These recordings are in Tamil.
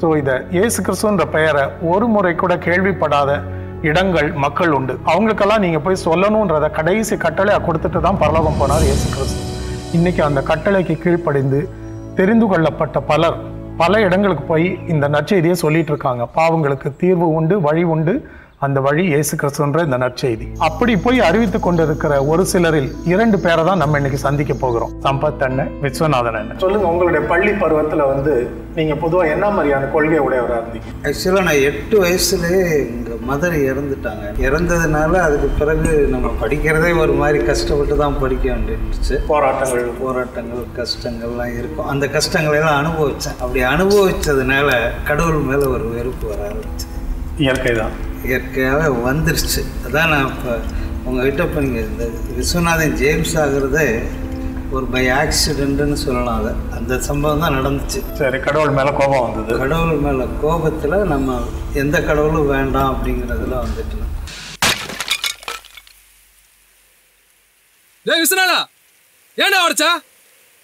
ஸோ இதை இயேசு கிறிஸ்துன்ற பெயரை ஒரு முறை கூட கேள்விப்படாத இடங்கள் மக்கள் உண்டு. அவங்களுக்கெல்லாம் நீங்கள் போய் சொல்லணுன்றத கடைசி கட்டளையை கொடுத்துட்டு தான் பரலோகம் போனார் இயேசு கிறிஸ்து. இன்னைக்கு அந்த கட்டளைக்கு கீழ்ப்படிந்து தெரிந்து கொள்ளப்பட்ட பலர் பல இடங்களுக்கு போய் இந்த நற்செய்தியை சொல்லிட்டு இருக்காங்க. பாவங்களுக்கு தீர்வு உண்டு வழி உண்டு. அந்த வழி இயேசு கிறிஸ்துன்ற இந்த நற்செய்தி. அப்படி போய் அறிவித்துக் கொண்டிருக்கிற ஒரு சிலரில் இரண்டு பேரை தான் நம்ம இன்னைக்கு சந்திக்க போகிறோம். சம்பத் அண்ணன் விஸ்வநாதன் அண்ணன். சொல்லுங்க உங்களுடைய பள்ளி பருவத்துல வந்து நீங்க பொதுவா என்ன மாதிரியான கொள்கை உடையவரா இருந்தீங்க? ஆக்சுவலாக நான் எட்டு வயசுலேயே எங்கள் மதர் இறந்துட்டாங்க. இறந்ததுனால அதுக்கு பிறகு நம்ம படிக்கிறதே ஒரு மாதிரி கஷ்டப்பட்டு தான் படிக்க வேண்டியிருந்துச்சு. போராட்டங்கள். போராட்டங்கள் கஷ்டங்கள்லாம் இருக்கும். அந்த கஷ்டங்களை எல்லாம் அனுபவித்தேன் அப்படி அனுபவிச்சதுனால கடவுள் மேலே ஒரு வெறுப்பு வர ஆரம்பிச்சு இயற்கை தான். இயற்கையாகவே வந்துருச்சு. அதான் நான் இப்போ உங்ககிட்ட இப்போ நீங்கள் இந்த விஸ்வநாதன் ஜேம்ஸ் ஆகிறதே ஒரு பை ஆக்சிடென்ட்னு சொல்லலாம் அதை. அந்த சம்பவம் தான் நடந்துச்சு. சரி கடவுள் மேல கோபம் வந்தது. கடவுள் மேலே கோபத்தில் நம்ம எந்த கடவுளும் வேண்டாம் அப்படிங்கிறதுல வந்துட்டு டேய் விஸ்வநாதா ஏன்டா உடைச்சா?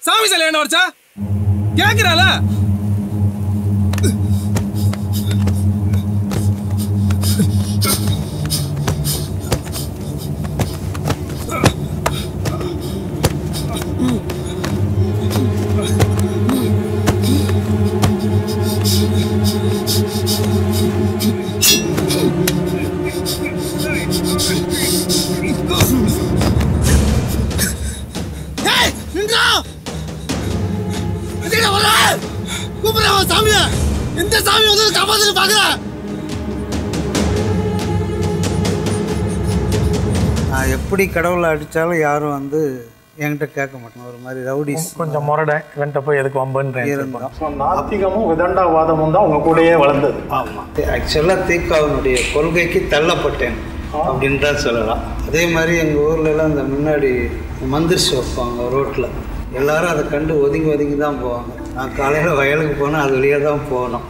சாமி சிலை ஏன்டா உடைச்சா? கேக்குறால எப்படி கடவுளை அடித்தாலும் யாரும் வந்து என்கிட்ட கேட்க மாட்டாங்க. ஒரு மாதிரி ரவுடிஸ் கொஞ்சம் முரடன் இவன்ட்ட போய் எதுக்கு வம்புன்றேன் இருந்தோம் நாத்திகமும் விதண்டாவாதமும் தான் உங்க கூடயே வளர்ந்தது. ஆமாம் ஆக்சுவலாக தீக்காவினுடைய கொள்கைக்கு தள்ளப்பட்டேன் அப்படின்னு தான் சொல்லலாம். அதே மாதிரி எங்கள் ஊர்ல எல்லாம் இந்த முன்னாடி மந்திரிச்சு வைப்பாங்க ரோட்டில் எல்லாரும் அதை கண்டு ஒதுங்கி ஒதுங்கி தான் போவாங்க. நான் காலையில் வயலுக்கு போனால் அது வழியாக தான் போகணும்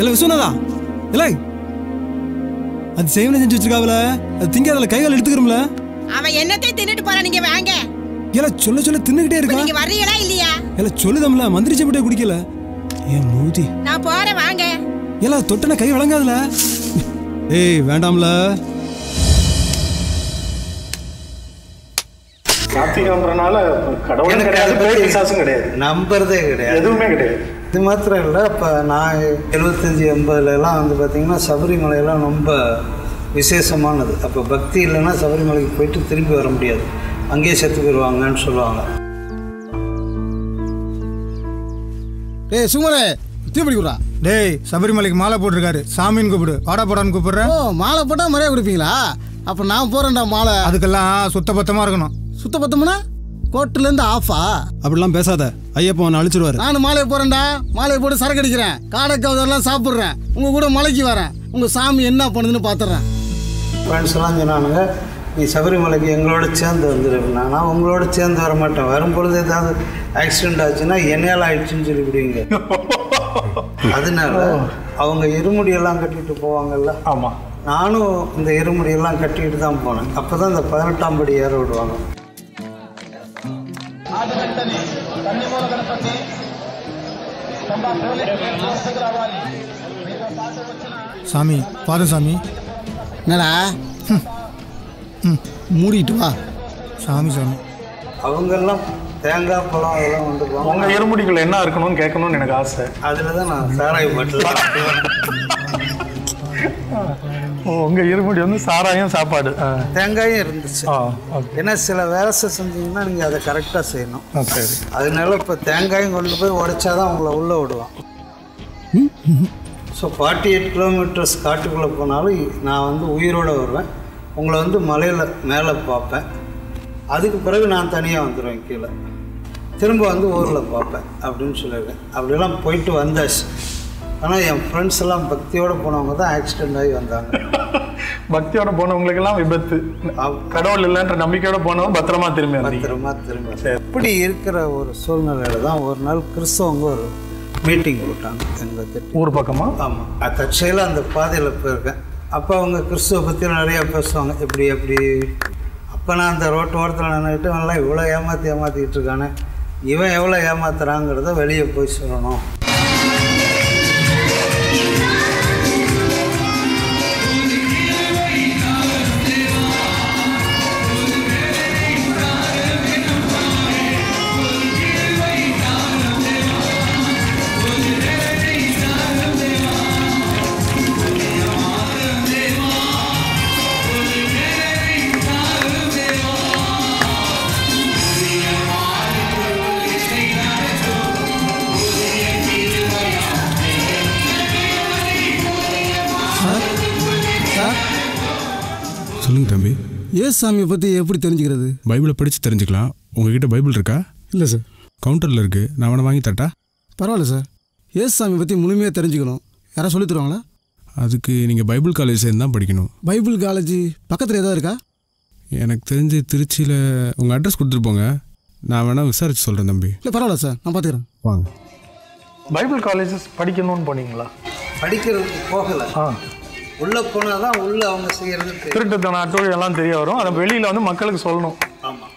இல்லை விஸ்வநாதா. இல்லை. அது செய்வனை செஞ்சு வச்சிருக்காவில. அது திங்காதல கைகால் எடுத்துக்கிறோம்ல. அவன் என்னத்தை தின்னுட்டு போறான் நீங்க வாங்க. இல்ல சொல்ல சொல்ல தின்னுகிட்டே இருக்கா நீங்க வர்றீங்களா இல்லையா? இல்ல சொல்லுதம்ல மந்திரி சப்பட்டே குடிக்கல. ஏன் மூதி? நான் போறேன் வாங்க. இல்ல தொட்டன கை வழங்காதுல. ஏய் வேண்டாம்ல. கடவுளும் எனக்கு கிடையாது கிடையாது. நம்புறதே கிடையாது. எதுவுமே கிடையாது. இது மாத்திரம் இல்லை இப்போ நான் எழுபத்தஞ்சி எண்பதுலலாம் வந்து பார்த்திங்கன்னா சபரிமலையெல்லாம் ரொம்ப விசேஷமானது. அப்போ பக்தி இல்லைன்னா சபரிமலைக்கு போயிட்டு திரும்பி வர முடியாது. அங்கேயே செத்து போயிடுவாங்கன்னு சொல்லுவாங்க. டேய் சுமரே தீ பிடிக்குறா டேய் சபரிமலைக்கு மாலை போட்டிருக்காரு. சாமின்னு கூப்பிடு. வாடா போடான்னு கூப்பிடுற. ஓ மாலை போட்டா மரியாதை கொடுப்பீங்களா? அப்ப நான் போறேன்டா மாலை. அதுக்கெல்லாம் சுத்த பத்தமா இருக்கணும். சுத்த இருந்து ஆஃபா? அப்படிலாம் பேசாத. ஐயப்பா அவனை அழிச்சிருவாரு. நானும் மாலையை போறேன்டா மாலையை போட்டு சரக்கு அடிக்கிறேன் காடைக்கவதெல்லாம் சாப்பிட்றேன். உங்க கூட மலைக்கு வரேன். உங்க சாமி என்ன பண்ணுதுன்னு பாத்துறேன். ஃப்ரெண்ட்ஸ் எல்லாம் சொன்னானுங்க நீ சபரிமலைக்கு எங்களோட சேர்ந்து வந்துடுவேன் நான் உங்களோட சேர்ந்து வர மாட்டேன் வரும்பொழுது ஏதாவது ஆக்சிடென்ட் ஆச்சுன்னா என்னையால் ஆயிடுச்சுன்னு சொல்லிவிடுவீங்க. அதனால அவங்க இருமுடியெல்லாம் கட்டிட்டு போவாங்கல்ல? ஆமா. நானும் இந்த இருமுடியெல்லாம் கட்டிட்டு தான் போனேன். அப்போ தான் இந்த பதினெட்டாம் படி ஏற விடுவாங்க. சாமி பாதம் சாமி என்னடா மூடிட்டு வா சாமி சாமி அவங்கெல்லாம் தேங்காய் பழம் அதெல்லாம் கொண்டு போவாங்க உங்க இருமுடிகள் என்ன இருக்கணும்னு கேட்கணும்னு எனக்கு ஆசை. அதில் தான் நான் சாராய பாட்டில். ஓ, உங்க இருமுடி வந்து சாராயம் சாப்பாடு. தேங்காயும் இருந்துச்சு. ஏன்னா சில வேலை செஞ்சீங்கன்னா நீங்கள் அதை கரெக்டாக செய்யணும். அதனால இப்போ தேங்காயும் கொண்டு போய் உடைச்சாதான் உங்களை உள்ளே விடுவான். ஸோ ஃபார்ட்டி எயிட் கிலோமீட்டர்ஸ் காட்டுக்குள்ளே போனாலும் நான் வந்து உயிரோடு வருவேன். உங்களை வந்து மலையில் மேலே பார்ப்பேன். அதுக்கு பிறகு நான் தனியாக வந்துடுவேன் கீழே. திரும்ப வந்து ஊரில் பார்ப்பேன் அப்படின்னு சொல்லியிருக்கேன் அப்படியெல்லாம் போயிட்டு வந்தாச்சு. ஆனால் என் ஃப்ரெண்ட்ஸ் எல்லாம் பக்தியோடு போனவங்க தான் ஆக்சிடெண்ட் ஆகி வந்தாங்க. பக்தியோட போனவங்களுக்கு எல்லாம் விபத்து கடவுள் இல்லைன்ற நம்பிக்கையோட போனவங்க பத்திரமா திரும்பி பத்திரமா திரும்ப இப்படி இருக்கிற ஒரு சூழ்நிலையில தான் ஒரு நாள் கிறிஸ்தவங்க ஒரு மீட்டிங் போட்டாங்க எங்கள் திட்டம் ஊர் பக்கமா? ஆமாம் தற்செயலாக அந்த பாதையில் போயிருக்கேன். அப்போ அவங்க கிறிஸ்துவ பற்றி நிறையா பேசுவாங்க. இப்படி எப்படி அப்போ நான் அந்த ரோட்டு ஓரத்தில் நின்றுக்கிட்டு நல்லா இவ்வளோ ஏமாற்றி ஏமாற்றிக்கிட்டு இருக்கானே. இவன் எவ்வளோ ஏமாத்துறாங்கிறத வெளியே போய் சொல்லணும். ஏசாமியை பற்றி எப்படி தெரிஞ்சுக்கிறது? பைபிளை படித்து தெரிஞ்சுக்கலாம். உங்ககிட்ட பைபிள் இருக்கா? இல்லை சார். கவுண்டரில் இருக்குது நான் வேணா வாங்கி தரட்டா? பரவாயில்ல சார். ஏசாமி பற்றி முழுமையாக தெரிஞ்சுக்கணும். யாராவது சொல்லித் தருவாங்களா? அதுக்கு நீங்கள் பைபிள் காலேஜ் சேர்ந்து தான் படிக்கணும். பைபிள் காலேஜ் பக்கத்தில் ஏதாவது இருக்கா? எனக்கு தெரிஞ்சு திருச்சியில் உங்கள் அட்ரஸ் கொடுத்துட்டு போங்க. நான் வேணா விசாரிச்சு சொல்கிறேன் தம்பி. இல்லை பரவாயில்ல சார். நான் பார்த்துக்கிறேன் வாங்க. பைபிள் காலேஜஸ் படிக்கணும்னு போனீங்களா? படிக்கிறதுக்கு போகலை. ஆ. உள்ளே போனால் தான் உள்ளே அவங்க செய்கிறது திருட்டுத்தன அட்டூழியம் எல்லாம் தெரிய வரும். அதை வெளியில் வந்து மக்களுக்கு சொல்லணும். ஆமாம்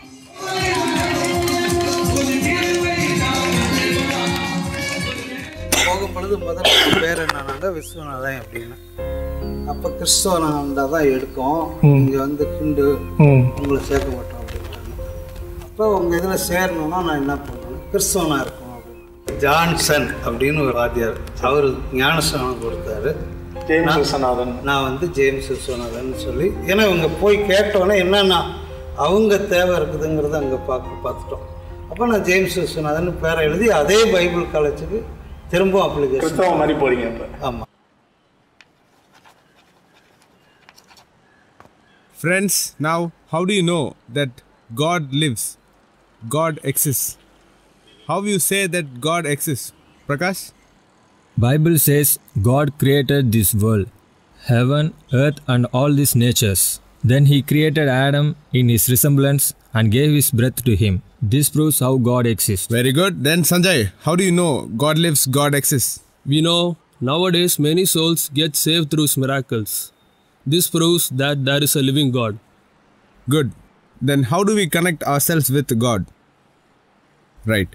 போகும் பொழுது முதல்ல பேர் என்னன்னாங்க? விஸ்வநாதன் அப்படின்னு. அப்போ கிறிஸ்தவனாண்டா தான் எடுக்கும் இங்கே வந்து ஹிந்து உங்களை சேர்க்க மாட்டோம் அப்படின்ட்டாங்க அப்போ உங்கள் இதில் சேரணும்னா நான் என்ன பண்ணணும்? கிறிஸ்தவனாக இருக்கணும் அப்படின்னு. ஜான்சன் அப்படின்னு ஒரு வாத்தியார் அவர் ஞானஸ்தானம் கொடுத்தாரு. ஜேம்ஸ் விஸ்வநாதன் நான் வந்து ஜேம்ஸ் விஸ்வநாதன் சொல்லி ஏன்னா இவங்க போய் கேட்டோன்னே என்னென்னா அவங்க தேவை இருக்குதுங்கிறத அங்கே பார்க்க பார்த்துட்டோம் அப்போ நான் ஜேம்ஸ் விஸ்வநாதன் பேரை எழுதி அதே பைபிள் காலேஜுக்கு திரும்ப அப்ளிகேஷன் கிறிஸ்தவ மாதிரி போறீங்க இப்போ ஆமாம் Friends, now how do you know that God lives? God exists. How you say that God exists? Prakash? Bible says God created this world, heaven, earth and all these natures. Then he created Adam in his resemblance and gave his breath to him. This proves how God exists. Very good. Then Sanjay, how do you know God lives, God exists? We know nowadays many souls get saved through miracles. This proves that there is a living God. Good. Then how do we connect ourselves with God? Right.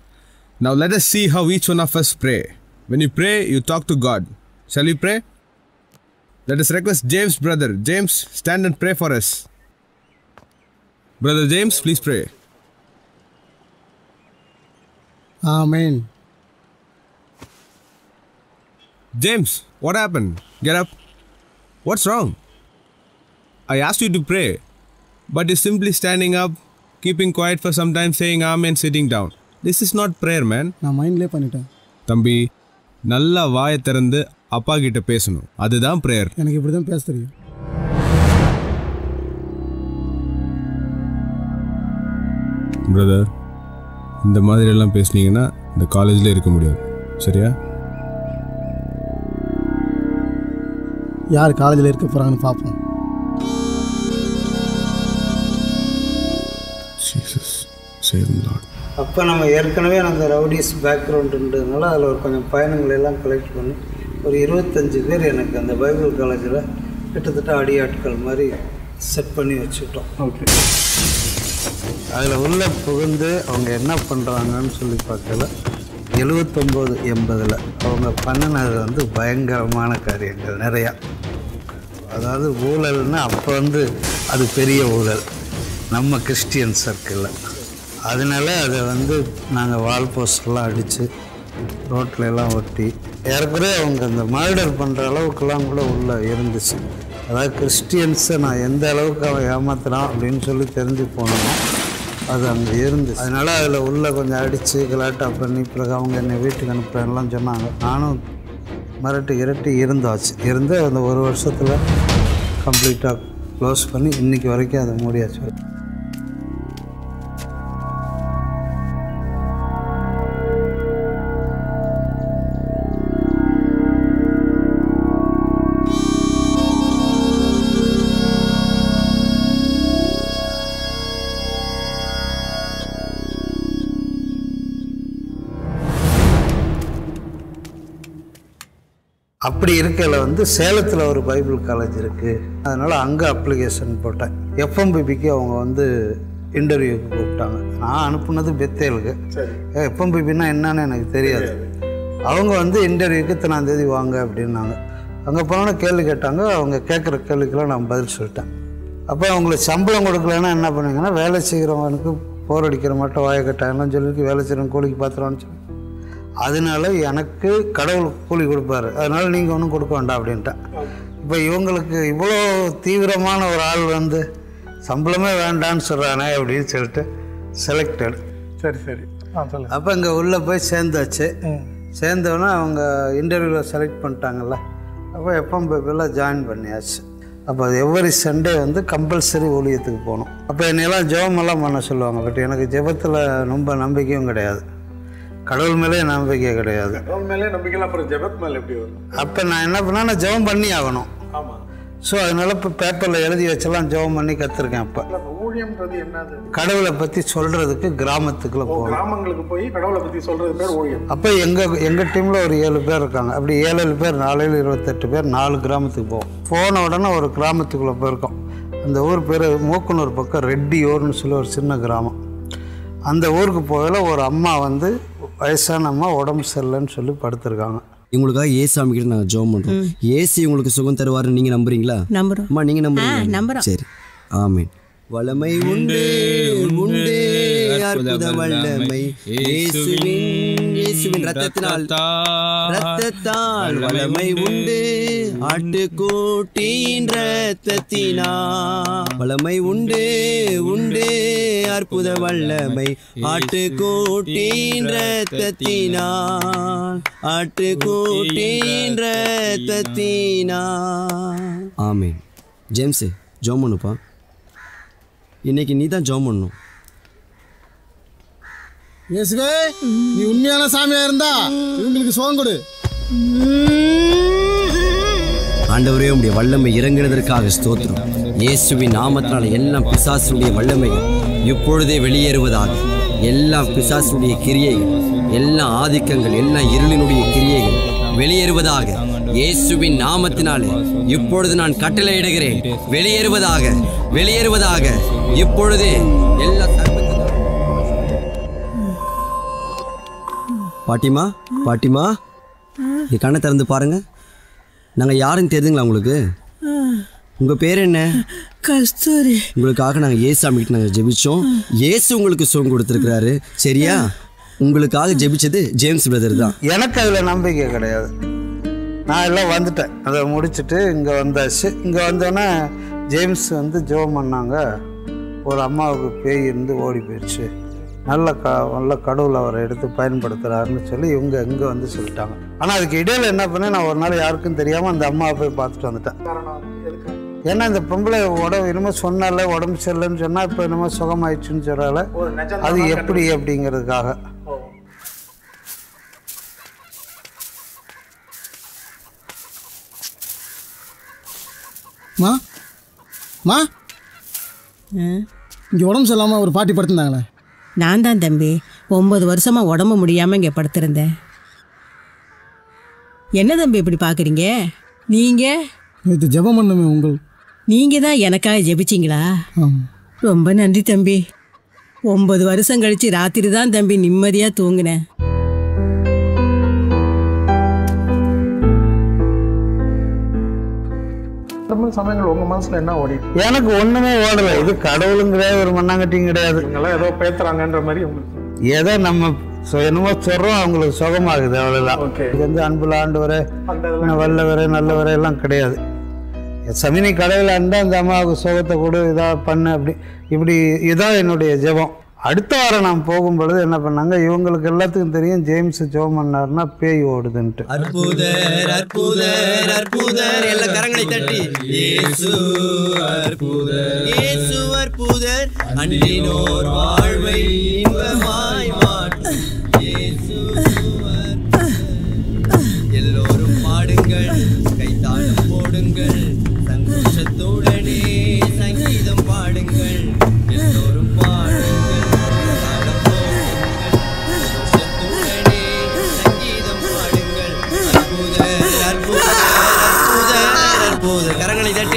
Now let us see how each one of us pray. When you pray, you talk to God. Shall we pray? Let us request James, brother. James, stand and pray for us. Brother James, please pray. Amen James, what happened? Get up. What's wrong? I asked you to pray, but you're simply standing up, keeping quiet for some time, saying Amen, sitting down. This is not prayer, man. நான் மைண்ட்லேயே பண்ணிட்டேன் தம்பி நல்லா வாயை திறந்து அப்பா கிட்ட பேசணும். அதுதான் ப்ரேயர் எனக்கு இப்படி தான் பேச தெரியும். பிரதர் இந்த மாதிரி எல்லாம் பேசுனீங்கன்னா இந்த காலேஜில் இருக்க முடியாது. சரியா? யார் காலேஜில் இருக்க போகிறாங்கன்னு பார்ப்போம். ஜீசஸ் இப்போ நம்ம ஏற்கனவே அந்த ரவுடிஸ் பேக்ரவுண்டுன்றதுனால அதில் ஒரு கொஞ்சம் பயணங்களை எல்லாம் கலெக்ட் பண்ணி ஒரு இருபத்தஞ்சு பேர் எனக்கு அந்த பைபிள் காலேஜில் கிட்டத்தட்ட அடியாட்கள் மாதிரி செட் பண்ணி வச்சுட்டோம் ஓகே. அதில் உள்ள புகுந்து அவங்க என்ன பண்ணுறாங்கன்னு சொல்லி பார்க்கல. எழுவத்தொம்போது எண்பதில் அவங்க பண்ணினது வந்து பயங்கரமான காரியங்கள் நிறையா. அதாவது ஊழல்னால் அப்போ வந்து அது பெரிய ஊழல். நம்ம கிறிஸ்டியன் சர்க்கிளில் அதனால அதை வந்து நாங்கள் வால் போஸ்டெல்லாம் அடித்து ரோட்டில் எல்லாம் ஒட்டி ஏற்கனவே அவங்க அந்த மர்டர் பண்ணுற அளவுக்குலாம் கூட உள்ளே இருந்துச்சு. அதாவது கிறிஸ்டியன்ஸை நான் எந்த அளவுக்கு அவன் ஏமாத்துறான் அப்படின்னு சொல்லி தெரிஞ்சு போனோமோ. அது அங்கே இருந்து அதனால் அதில் உள்ளே கொஞ்சம் அடித்து கலாட்டா பண்ணி பிறகு அவங்க என்னை வீட்டுக்கு அனுப்புறேன்லாம் சொன்னாங்க. நானும் மிரட்டி இரட்டி இருந்தாச்சு. இருந்து அந்த ஒரு வருஷத்தில் கம்ப்ளீட்டாக க்ளோஸ் பண்ணி இன்னைக்கு வரைக்கும் அதை மூடியாச்சு. இருக்கையில் வந்து சேலத்தில் ஒரு பைபிள் காலேஜ் இருக்குது அதனால் அங்கே அப்ளிகேஷன் போட்டேன். எஃப்எம்பிபிக்கு அவங்க வந்து இன்டர்வியூக்கு கூப்பிட்டாங்க. நான் அனுப்புனது பெத்தேலுக்கு. எஃப்எம்பிபின்னா என்னன்னு எனக்கு தெரியாது. அவங்க வந்து இன்டர்வியூக்கு இத்தனாந்தேதி வாங்க அப்படின்னாங்க. அங்கே போனோன்னே கேள்வி கேட்டாங்க. அவங்க கேட்குற கேள்விக்கெல்லாம் நான் பதில் சொல்லிட்டேன். அப்போ அவங்களுக்கு சம்பளம் கொடுக்கலன்னா என்ன பண்ணுவீங்கன்னா வேலை செய்கிறவனுக்கு போர் அடிக்கிற மட்டும் வாயை கட்டாயெல்லாம் சொல்லி வேலை செய்கிறவன் கூலிக்கு பார்த்துருவான்னு சொல்லி அதனால எனக்கு கடவுள் கூலி கொடுப்பாரு. அதனால நீங்கள் ஒன்றும் கொடுக்க வேண்டாம் அப்படின்ட்டேன். இப்போ இவங்களுக்கு இவ்வளோ தீவிரமான ஒரு ஆள் வந்து சம்பளமே வேண்டான்னு சொல்கிறானே அப்படின்னு சொல்லிட்டு செலக்டட் சரி சரி. அப்போ இங்கே உள்ளே போய் சேர்ந்தாச்சு. சேர்ந்தோன்னே அவங்க இன்டர்வியூவில் செலக்ட் பண்ணிட்டாங்கல்ல. அப்போ எஃப்எம்பிபியில் ஜாயின் பண்ணியாச்சு. அப்போ அது எவ்வரி சண்டே வந்து கம்பல்சரி ஊழியத்துக்கு போகணும். அப்போ என்னையெல்லாம் ஜெபமெல்லாம் பண்ண சொல்லுவாங்க. பட் எனக்கு ஜெபத்தில் ரொம்ப நம்பிக்கையும் கிடையாது. கடவுள் மேலே நம்பிக்கை கிடையாது. மேலே நம்பிக்கையில் அப்புறம் ஜெபத் மேலே எப்படி வரும்? அப்போ நான் என்ன பண்ணேன் நான் ஜெபம் பண்ணி ஆகணும். ஆமாம் ஸோ அதனால இப்போ பேப்பரில் எழுதி வச்செல்லாம் ஜெபம் பண்ணி கற்றுருக்கேன் அப்போ. ஊழியம்ன்றது என்னது? கடவுளை பற்றி சொல்கிறதுக்கு கிராமத்துக்குள்ளே போகணும். கிராமங்களுக்கு போய் கடவுளை பற்றி சொல்றது பேர் ஊழியம். அப்போ எங்கள் எங்கள் டீமில் ஒரு ஏழு பேர் இருக்காங்க. அப்படி ஏழு ஏழு பேர் நாலையில் இருபத்தெட்டு பேர் நாலு கிராமத்துக்கு போவோம். போன உடனே ஒரு கிராமத்துக்குள்ளே போயிருக்கோம். அந்த ஊர் பேர் மூக்கனூர் பக்கம் ரெட்டியூர்னு சொல்லி ஒரு சின்ன கிராமம். அந்த ஊருக்கு போகல ஒரு அம்மா வந்து வயசான அம்மா உடம்பு சரியில்லைன்னு சொல்லி படுத்திருக்காங்க. இவங்களுக்காக ஏசாமி கிட்ட நாங்கள் ஜோம் பண்றோம். ஏசி உங்களுக்கு சுகம் தருவாருன்னு நீங்க நம்புறீங்களா? நம்புறோம். அம்மா நீங்க ஆ, நம்புறீங்களா நம்புறோம். சரி. ஆமென். வளமை உண்டு உண்டு அற்புத வல்லமை. இயேசுவின் இயேசுவின் ரத்தத்தினால் ரத்தத்தால் வளமை உண்டு. ஆட்டுக்கூட்டின் ரத்தத்தினால் வளமை உண்டு உண்டு. அற்புத வல்லமை. ஆட்டுக்கூட்டின் ரத்தத்தினால் ஆட்டுக்கூட்டின் ரத்தத்தினால் ஆமென். ஜேம்ஸ் ஜோம் பண்ணுப்பா. இன்னைக்கு நீ தான் ஜோம் பண்ணணும். இயேசுவே நீ உண்மையான சாமியா இருந்தா இவங்களுக்கு சுகம் கொடு. ஆண்டவரே உடைய வல்லமை இறங்கினதற்காக ஸ்தோத்திரம். இயேசுவின் நாமத்தினால எல்லாம் பிசாசுடைய வல்லமைகள் இப்பொழுதே வெளியேறுவதாக. எல்லா பிசாசுடைய கிரியைகள் எல்லா ஆதிக்கங்கள் எல்லா இருளினுடைய கிரியைகள் வெளியேறுவதாக. இயேசுவின் நாமத்தினாலே இப்பொழுது நான் கட்டளையிடுகிறேன். வெளியேறுவதாக வெளியேறுவதாக. இப்பொழுதே எல்லா பாட்டிமா பாட்டிமா நீ கண்ணை திறந்து பாருங்க. நாங்கள் யாருன்னு தெரியுதுங்களா உங்களுக்கு? உங்கள் பேர் என்ன? கஸ்தூரி. உங்களுக்காக நாங்கள் ஏசாமி கிட்ட நாங்கள் ஜெபிச்சோம். ஏசு உங்களுக்கு சுகம் கொடுத்துருக்கிறாரு. சரியா? உங்களுக்காக ஜெபிச்சது ஜேம்ஸ் பிரதர் தான். எனக்கு அதில் நம்பிக்கை கிடையாது. நான் எல்லாம் வந்துட்டேன். அதை முடிச்சுட்டு இங்கே வந்தாச்சு. இங்கே வந்தோன்னே ஜேம்ஸ் வந்து ஜெபம் பண்ணாங்க. ஒரு அம்மாவுக்கு பேய் இருந்து ஓடி போயிடுச்சு. நல்ல க நல்ல கடவுள் அவரை எடுத்து பயன்படுத்துகிறாருன்னு சொல்லி இவங்க இங்கே வந்து சொல்லிட்டாங்க. ஆனால் அதுக்கு இடையில என்ன பண்ணேன் நான் ஒரு நாள் யாருக்கும் தெரியாமல் அந்த அம்மாவை போய் பார்த்துட்டு வந்துட்டேன். ஏன்னா இந்த பொம்பளை உடம்பு என்னமோ சொன்னால உடம்பு சரியில்லைன்னு சொன்னால் இப்போ என்னமோ சுகமாயிடுச்சுன்னு சொல்கிறால அது எப்படி அப்படிங்கிறதுக்காக. மா? மா? இங்கே உடம்பு சரியில்லாமல் ஒரு பாட்டி படுத்திருந்தாங்களே. நான் தான் தம்பி. ஒன்பது வருஷமா உடம்பு முடியாம இங்க படுத்திருந்தேன். என்ன தம்பி இப்படி பாக்குறீங்க? நீங்க? நேற்று ஜெபம் பண்ணுமே உங்கள். நீங்க தான் எனக்காக ஜெபிச்சிங்களா? ரொம்ப நன்றி தம்பி. ஒன்பது வருஷம் கழிச்சு ராத்திரி தான் தம்பி நிம்மதியா தூங்கினேன். தமிழ் சமயங்கள் உங்க மனசுல என்ன ஓடி? எனக்கு ஒன்றுமே ஓடலை. இது கடவுளும் கிடையாது ஒரு மண்ணாங்கட்டியும் கிடையாது. இவங்கெல்லாம் ஏதோ பேத்துறாங்கன்ற மாதிரி உங்களுக்கு ஏதோ நம்ம என்னமோ சொல்கிறோம் அவங்களுக்கு சுகமாகுது அவ்வளோதான் Okay. இது வந்து அன்புல ஆண்டு வரை வல்லவரை நல்லவரை எல்லாம் கிடையாது. சமினி கடவுள் அண்டா அந்த அம்மாவுக்கு சுகத்தை கொடு இதாக பண்ணு அப்படி இப்படி இதான் என்னுடைய ஜெபம். அடுத்த வாரம் நான் போகும் பொழுது என்ன பண்ணாங்க? இவங்களுக்கு எல்லாத்துக்கும் தெரியும் ஜேம்ஸ் ஜோமன்னார்னா பேய் ஓடுதுன்ட்டு. அற்புதர் அற்புதர் அற்புதர் எல்லா கரங்களை தட்டி. இயேசு அற்புதர் இயேசு அற்புதர் அன்றினோர் வாழ்வை இன்பமாய்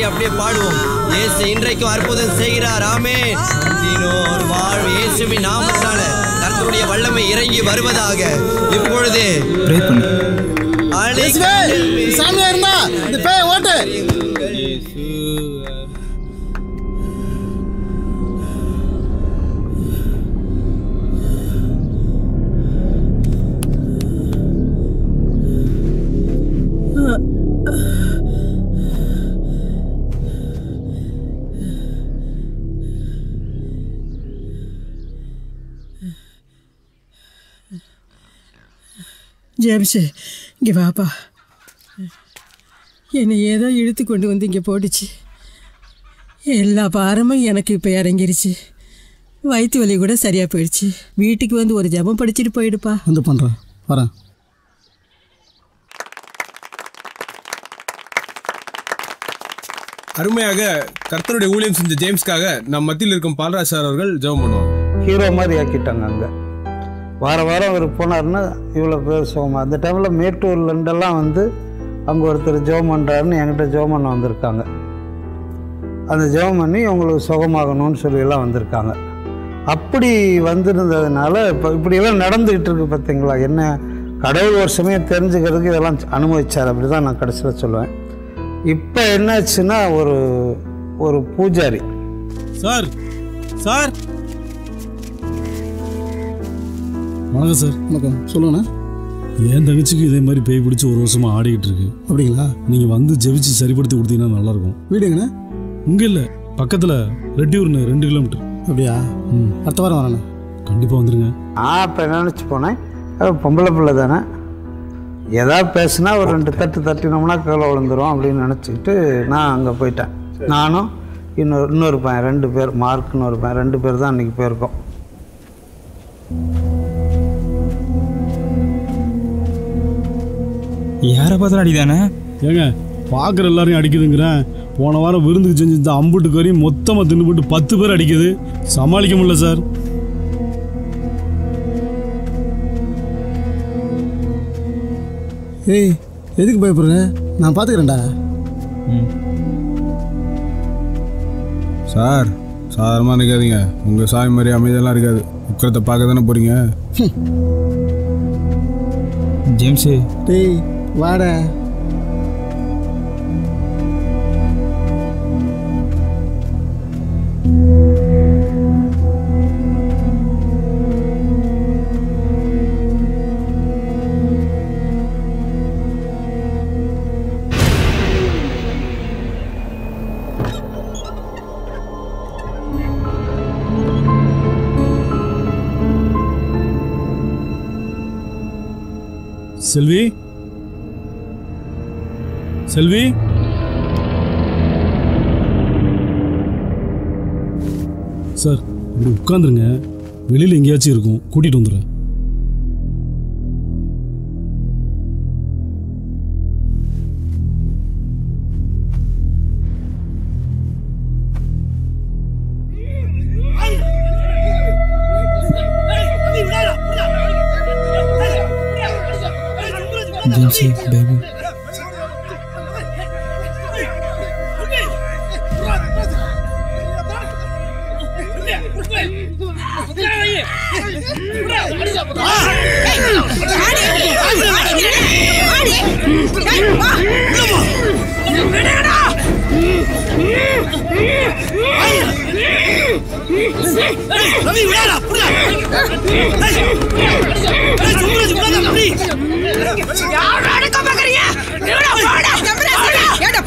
தட்டி அப்படியே பாடுவோம். இயேசு இன்றைக்கும் அற்புதம் செய்கிறார். ஆமே ஒரு வாழ் இயேசுவின் நாமத்தால கர்த்தருடைய வல்லமை இறங்கி வருவதாக. இப்பொழுது சாமியா இருந்தா இந்த பேய ஓட்டு. ஜேம்ஸு இங்கே வாப்பா. என்னை ஏதோ இழுத்து கொண்டு வந்து இங்கே போட்டுச்சு. எல்லா பாரமும் எனக்கு இப்போ இறங்கிருச்சு. வயிற்று வலி கூட சரியாக போயிடுச்சு. வீட்டுக்கு வந்து ஒரு ஜெபம் படிச்சுட்டு போயிடுப்பா. வந்து பண்ணுறேன் வரேன். அருமையாக கர்த்தருடைய ஊழியம் செஞ்ச ஜேம்ஸ்க்காக நம் மத்தியில் இருக்கும் பால்ராஜ் சார் அவர்கள் ஜெபம் பண்ணுவாங்க. ஹீரோ மாதிரி ஆக்கிட்டாங்க அங்கே. வார வாரம் அவர் போனார்னா இவ்வளோ பேர் சுகமா அந்த டைமில் மேட்டூர்லேருந்தெல்லாம் வந்து அங்கே ஒருத்தர் ஜெபம் பண்ணுறாருன்னு என்கிட்ட ஜெபம் பண்ண வந்திருக்காங்க. அந்த ஜெபம் பண்ணி உங்களுக்கு சுகமாகணும்னு சொல்லியெல்லாம் வந்திருக்காங்க. அப்படி வந்திருந்ததுனால இப்போ இப்படியெல்லாம் நடந்துக்கிட்டு இருக்கு பார்த்தீங்களா என்ன கடவுள் ஒரு சமயம் தெரிஞ்சுக்கிறதுக்கு இதெல்லாம் அனுபவிச்சார் அப்படி தான் நான் கடைசியில் சொல்லுவேன். இப்போ என்னாச்சுன்னா ஒரு ஒரு பூஜாரி. சார் சார் வணக்கம் சார். வணக்கம். சொல்லுங்கண்ணா. என் தங்கச்சிக்கு இதே மாதிரி பேய் பிடிச்சி ஒரு வருஷமா ஆடிக்கிட்டு இருக்கு. அப்படிங்களா? நீங்க வந்து ஜெபிச்சு சரிப்படுத்தி கொடுத்தீங்கன்னா நல்லா இருக்கும் வீடு எங்கண்ணா இங்க இல்ல பக்கத்துல ரெட்டியூர்னு ரெண்டு கிலோமீட்டர். அப்படியா? ம். அடுத்த வாரம் வரேண்ணா. கண்டிப்பா வந்துருங்க. நான் இப்போ நினச்சி போனேன்? பொம்பளை பிள்ளை தானே. ஏதாவது பேசுனா ஒரு ரெண்டு தட்டு தட்டினோம்னா கீழே விழுந்துரும் அப்படின்னு நினச்சிக்கிட்டு நான் அங்கே போயிட்டேன். நானும் இன்னொரு இன்னொரு பையன் ரெண்டு பேர் மார்க்னு ஒரு பையன் ரெண்டு பேர் தான் அன்றைக்கி போயிருக்கோம். யாரை பார்த்தாலும் அடிதானே? ஏங்க பார்க்குற எல்லாரையும் அடிக்குதுங்கிறேன் போன வாரம் விருந்துக்கு செஞ்சு இந்த அம்புட்டு கறி மொத்தமாக தின்னுபட்டு பத்து பேர் அடிக்குது. சமாளிக்க முடியல சார். ஏய் எதுக்கு பயப்படுற? நான் பார்த்துக்கிறேன்டா சார் சாதாரணமாக நிற்காதீங்க உங்கள் சாமி மாதிரி அமைதியெல்லாம் இருக்காது. உக்கரத்தை பார்க்க தானே போகிறீங்க ஜேம்ஸு. டேய் வாடா செல்வி செல்வி சார் இப்படி உட்காந்துருங்க வெளியில் எங்கேயாச்சும் இருக்கும் கூட்டிகிட்டு வந்துடுறேன்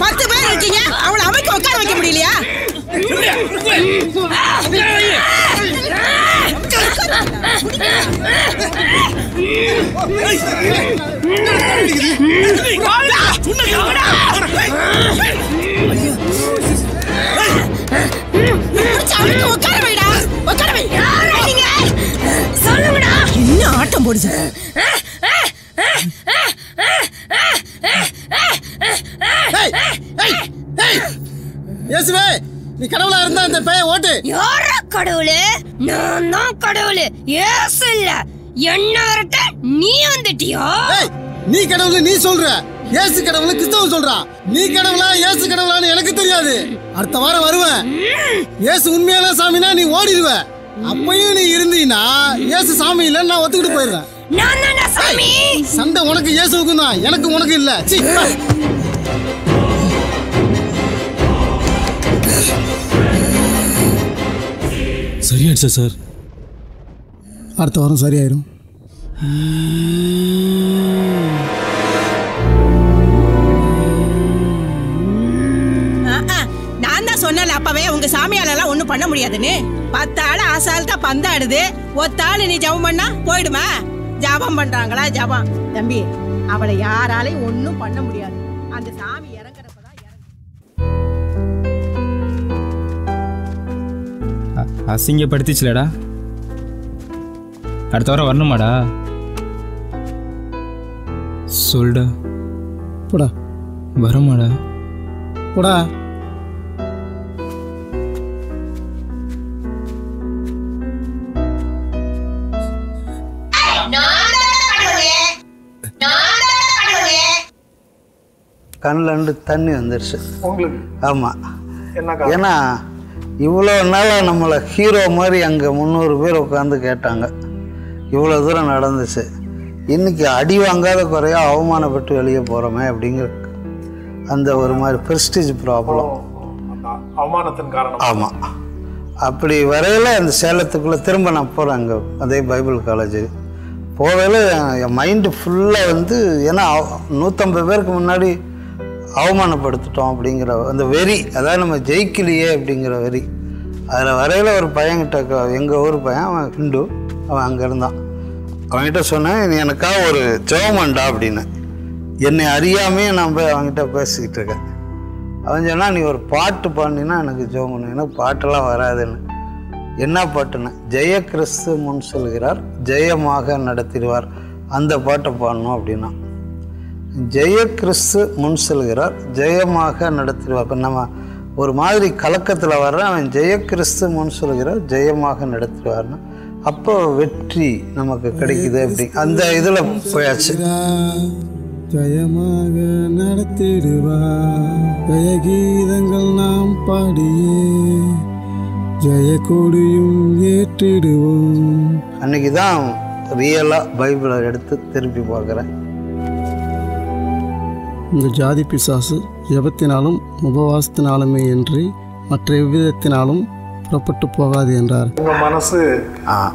பத்து பேர் இருக்கீங்க அவளை அமைக்க உட்கார வைக்க முடியலையா என்ன ஆட்டம் போடுச்சு நீ கடவுளா இருந்தா அந்த பேய ஓட்டு யார கடவுளு நான் தான் கடவுளு. ஏசு இல்ல. என்ன வரட்ட நீ வந்துட்டியா? நீ கடவுள் நீ சொல்ற. ஏசு கடவுள் கிறிஸ்தவம் சொல்றான் நீ கடவுளா ஏசு கடவுளான்னு எனக்கு தெரியாது. அடுத்த வாரம் வருவேன். ஏசு உண்மையான சாமினா நீ ஓடிடுவ. அப்பயும் நீ இருந்தீன்னா ஏசு சாமி இல்லைன்னு நான் ஒத்துக்கிட்டு போயிடுறேன். சண்டை உனக்கு இயேசுவுக்கும் தான். எனக்கு உனக்கு இல்ல. சரியாயிடுச்சா சார்? அடுத்த வாரம் சரியாயிரும். ஆ, ஆ, நான் தான் சொன்னல அப்பவே உங்க சாமியாலெல்லாம் ஒண்ணும் பண்ண முடியாதுன்னு. பத்து ஆள் ஆசால்ட்டா பந்தாடுது. ஒத்தாள் நீ ஜபம் பண்ணா போயிடுமா? ஜபம் பண்றாங்களா? ஜபம். தம்பி அவளை யாராலையும் ஒண்ணும் பண்ண முடியாது. அந்த அசிங்கப்படுத்திச்சுலடா. அடுத்த வாரம் வரணுமாடா? சொல்டா. போடா. வரமாடா? போடா. கண்ணில் தண்ணி வந்துருச்சு. உங்களுக்கு? ஆமாம் என்ன ஏன்னா இவ்வளோ நாளாக நம்மளை ஹீரோ மாதிரி அங்கே முந்நூறு பேர் உட்காந்து கேட்டாங்க. இவ்வளோ தூரம் நடந்துச்சு. இன்னைக்கு அடி வாங்காத குறையா அவமானப்பட்டு வெளியே போகிறோமே அப்படிங்கிற அந்த ஒரு மாதிரி ப்ரெஸ்டீஜ் ப்ராப்ளம் அவமானத்தின் காரணம். ஆமாம் அப்படி வரையில் அந்த சேலத்துக்குள்ளே திரும்ப நான் போகிறேன் அங்கே அதே பைபிள் காலேஜ் போகையில் என் மைண்டு ஃபுல்லாக வந்து ஏன்னா நூற்றம்பது பேருக்கு முன்னாடி அவமானப்படுத்திட்டோம் அப்படிங்கிற அந்த வெறி அதாவது நம்ம ஜெயிக்கலையே அப்படிங்கிற வெறி. அதில் வரையில் ஒரு பையன்கிட்ட எங்கள் ஊர் பையன் அவன் ஹிந்து அவன் அங்கே இருந்தான். அவன்கிட்ட சொன்னேன் நீ எனக்காக ஒரு ஜெவமண்டா அப்படின்னு. என்னை அறியாமே நான் போய் அவன்கிட்ட பேசிக்கிட்டு இருக்கேன். அவன் சொன்னால் நீ ஒரு பாட்டு பாடினா எனக்கு ஜெபம் பண்ணு எனக்கு பாட்டெல்லாம் வராதுன்னு. என்ன பாட்டுன்னு? ஜெய கிறிஸ்து முன் சொல்கிறார் ஜெயமாக நடத்திடுவார். அந்த பாட்டை பாடணும் அப்படின்னா. ஜெய கிறிஸ்து முன் செல்கிறார். ஜெயமாக நடத்திடுவார். இப்போ நம்ம ஒரு மாதிரி கலக்கத்தில் வர்ற அவன் ஜெய கிறிஸ்து முன் செல்கிறார். ஜெயமாக நடத்திடுவார்னு அப்போ வெற்றி நமக்கு கிடைக்குது அப்படி. அந்த இதில் போயாச்சு. ஜெயமாக நடத்திடுவார். ஜெயகீதங்கள் நாம் பாடியே. ஜெய கொடியும் ஏற்றிடுவோம். அன்னைக்கு தான் ரியலாக பைபிளை எடுத்து திருப்பி பார்க்குறேன். இந்த ஜாதி பிசாசு ஜெபத்தினாலும் உபவாசத்தினாலுமே என்று மற்ற எவ்விதத்தினாலும் புறப்பட்டு போகாது என்றார். உங்க மனசு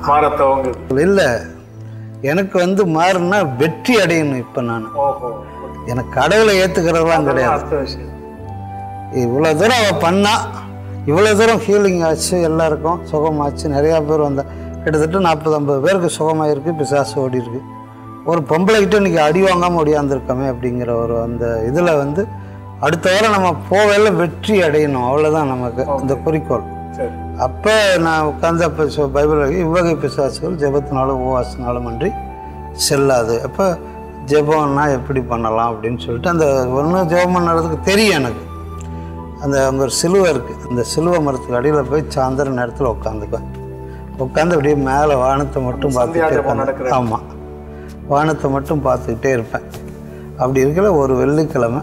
மாறத்தவங்க இல்லை. எனக்கு வந்து மாறினா வெற்றி அடையணும் இப்போ நான். எனக்கு கடவுளை ஏற்றுக்கிறதெல்லாம் கிடையாது. இவ்வளோ தூரம் அவள் பண்ணா இவ்வளோ தூரம் ஹீலிங் ஆச்சு எல்லாருக்கும் சுகமாச்சு. நிறையா பேர் வந்தா கிட்டத்தட்ட நாற்பது ஐம்பது பேருக்கு சுகமாயிருக்கு பிசாசு ஓடி இருக்கு ஒரு பொம்பளைக்கிட்ட இன்னைக்கு அடி வாங்காமல் ஒடியாந்துருக்கோமே அப்படிங்கிற ஒரு அந்த இதில் வந்து அடுத்த வாரம் நம்ம போவேல வெற்றி அடையணும். அவ்வளோதான் நமக்கு இந்த குறிக்கோள். அப்போ நான் உட்காந்து அப்போ சொ- பைபிள் இவ்வகை பிசாசுகள் ஜெபத்தினாலும் உபவாசத்தினாலும் அன்றி செல்லாது. அப்போ ஜெபம்னா எப்படி பண்ணலாம் அப்படின்னு சொல்லிட்டு அந்த ஒன்று ஜெபம் பண்ணுறதுக்கு தெரியும் எனக்கு. அந்த அங்கே ஒரு சிலுவை இருக்குது அந்த சிலுவை மரத்துக்கு அடியில் போய் சாயந்தர நேரத்தில் உட்காந்துப்பேன். உட்காந்து அப்படியே மேலே வானத்தை மட்டும் நடக்குது. ஆமாம் வானத்தை மட்டும் பார்த்துக்கிட்டே இருப்பேன். அப்படி இருக்கிற ஒரு வெள்ளிக்கிழமை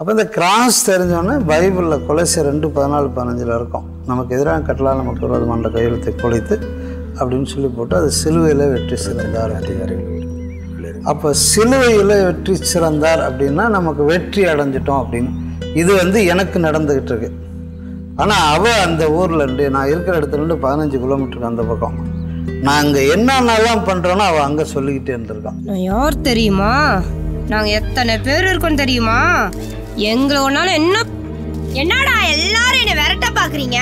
அப்போ இந்த கிராஸ் தெரிஞ்சோன்னே பைபிளில் கொலைசி ரெண்டு பதினாலு பதினஞ்சில் இருக்கும். நமக்கு எதிராக கட்டலாம் நமக்கு விரோதமான கையெழுத்தை கொலைத்து அப்படின்னு சொல்லி போட்டு அது சிலுவையில் வெற்றி சிறந்தார். அப்போ சிலுவையில் வெற்றி சிறந்தார் அப்படின்னா நமக்கு வெற்றி அடைஞ்சிட்டோம் அப்படின்னு. இது வந்து எனக்கு நடந்துக்கிட்டு இருக்கு. ஆனால் அவள் அந்த ஊரில் இருந்து நான் இருக்கிற இடத்துல இருந்து பதினஞ்சு கிலோமீட்டருக்கு அந்த பக்கம். நான் அங்கே என்னென்னலாம் பண்ணுறேனோ அவள் அங்கே சொல்லிக்கிட்டே இருந்திருக்கான் யார் தெரியுமா? நாங்கள் எத்தனை பேர் இருக்கோம் தெரியுமா? எங்களை ஒன்னால என்ன என்னடா எல்லாரும் என்ன விரட்ட பாக்குறீங்க?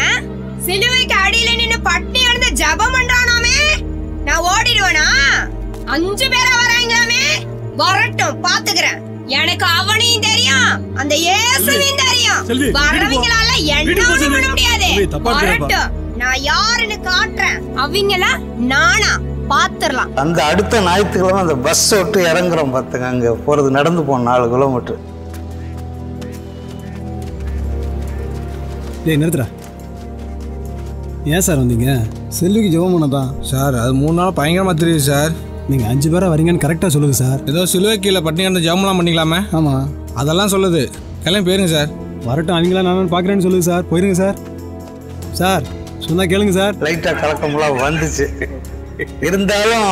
சிலுவைக்கு அடியில நின்னு பட்டி எழுந்த ஜபம் பண்றானாமே? நான் ஓடிடுவேனா? அஞ்சு பேரா வராங்களாமே? வரட்டும் பாத்துக்கிறேன். எனக்கு அவனையும் தெரியும் அந்த இயேசுவையும் தெரியும். வரவங்களால என்ன பண்ண. முடியாது. வரட்டும் நான் யாருன்னு காட்டுறேன். அவங்கள நானா பாத்துரலாம் அந்த அடுத்த ஞாயிற்றுக்கிழமை அந்த பஸ் விட்டு இறங்குறோம் பார்த்துங்க அங்கே போகிறது நடந்து போன நாலு கிலோமீட்டர் டேய் நிறுத்துறா ஏன் சார் வந்தீங்க? செல்விக்கு ஜெபம் பண்ணதான் சார் அது மூணு நாள் பயங்கரமாக தெரியுது சார். நீங்கள் அஞ்சு பேரா வரீங்கன்னு கரெக்டாக சொல்லுங்க சார். ஏதோ சிலுவை கீழே பட்டினி அந்த ஜாமெலாம் பண்ணிக்கலாமே? ஆமாம் அதெல்லாம் சொல்லுது. கிளம்பி போயிருங்க சார். வரட்டும் அவங்களா நான் பார்க்குறேன்னு சொல்லுங்க சார். போயிருங்க சார். சார் சொன்னா கேளுங்க சார். லைட்டாக கலக்கமெல்லாம் வந்துச்சு. இருந்தாலும்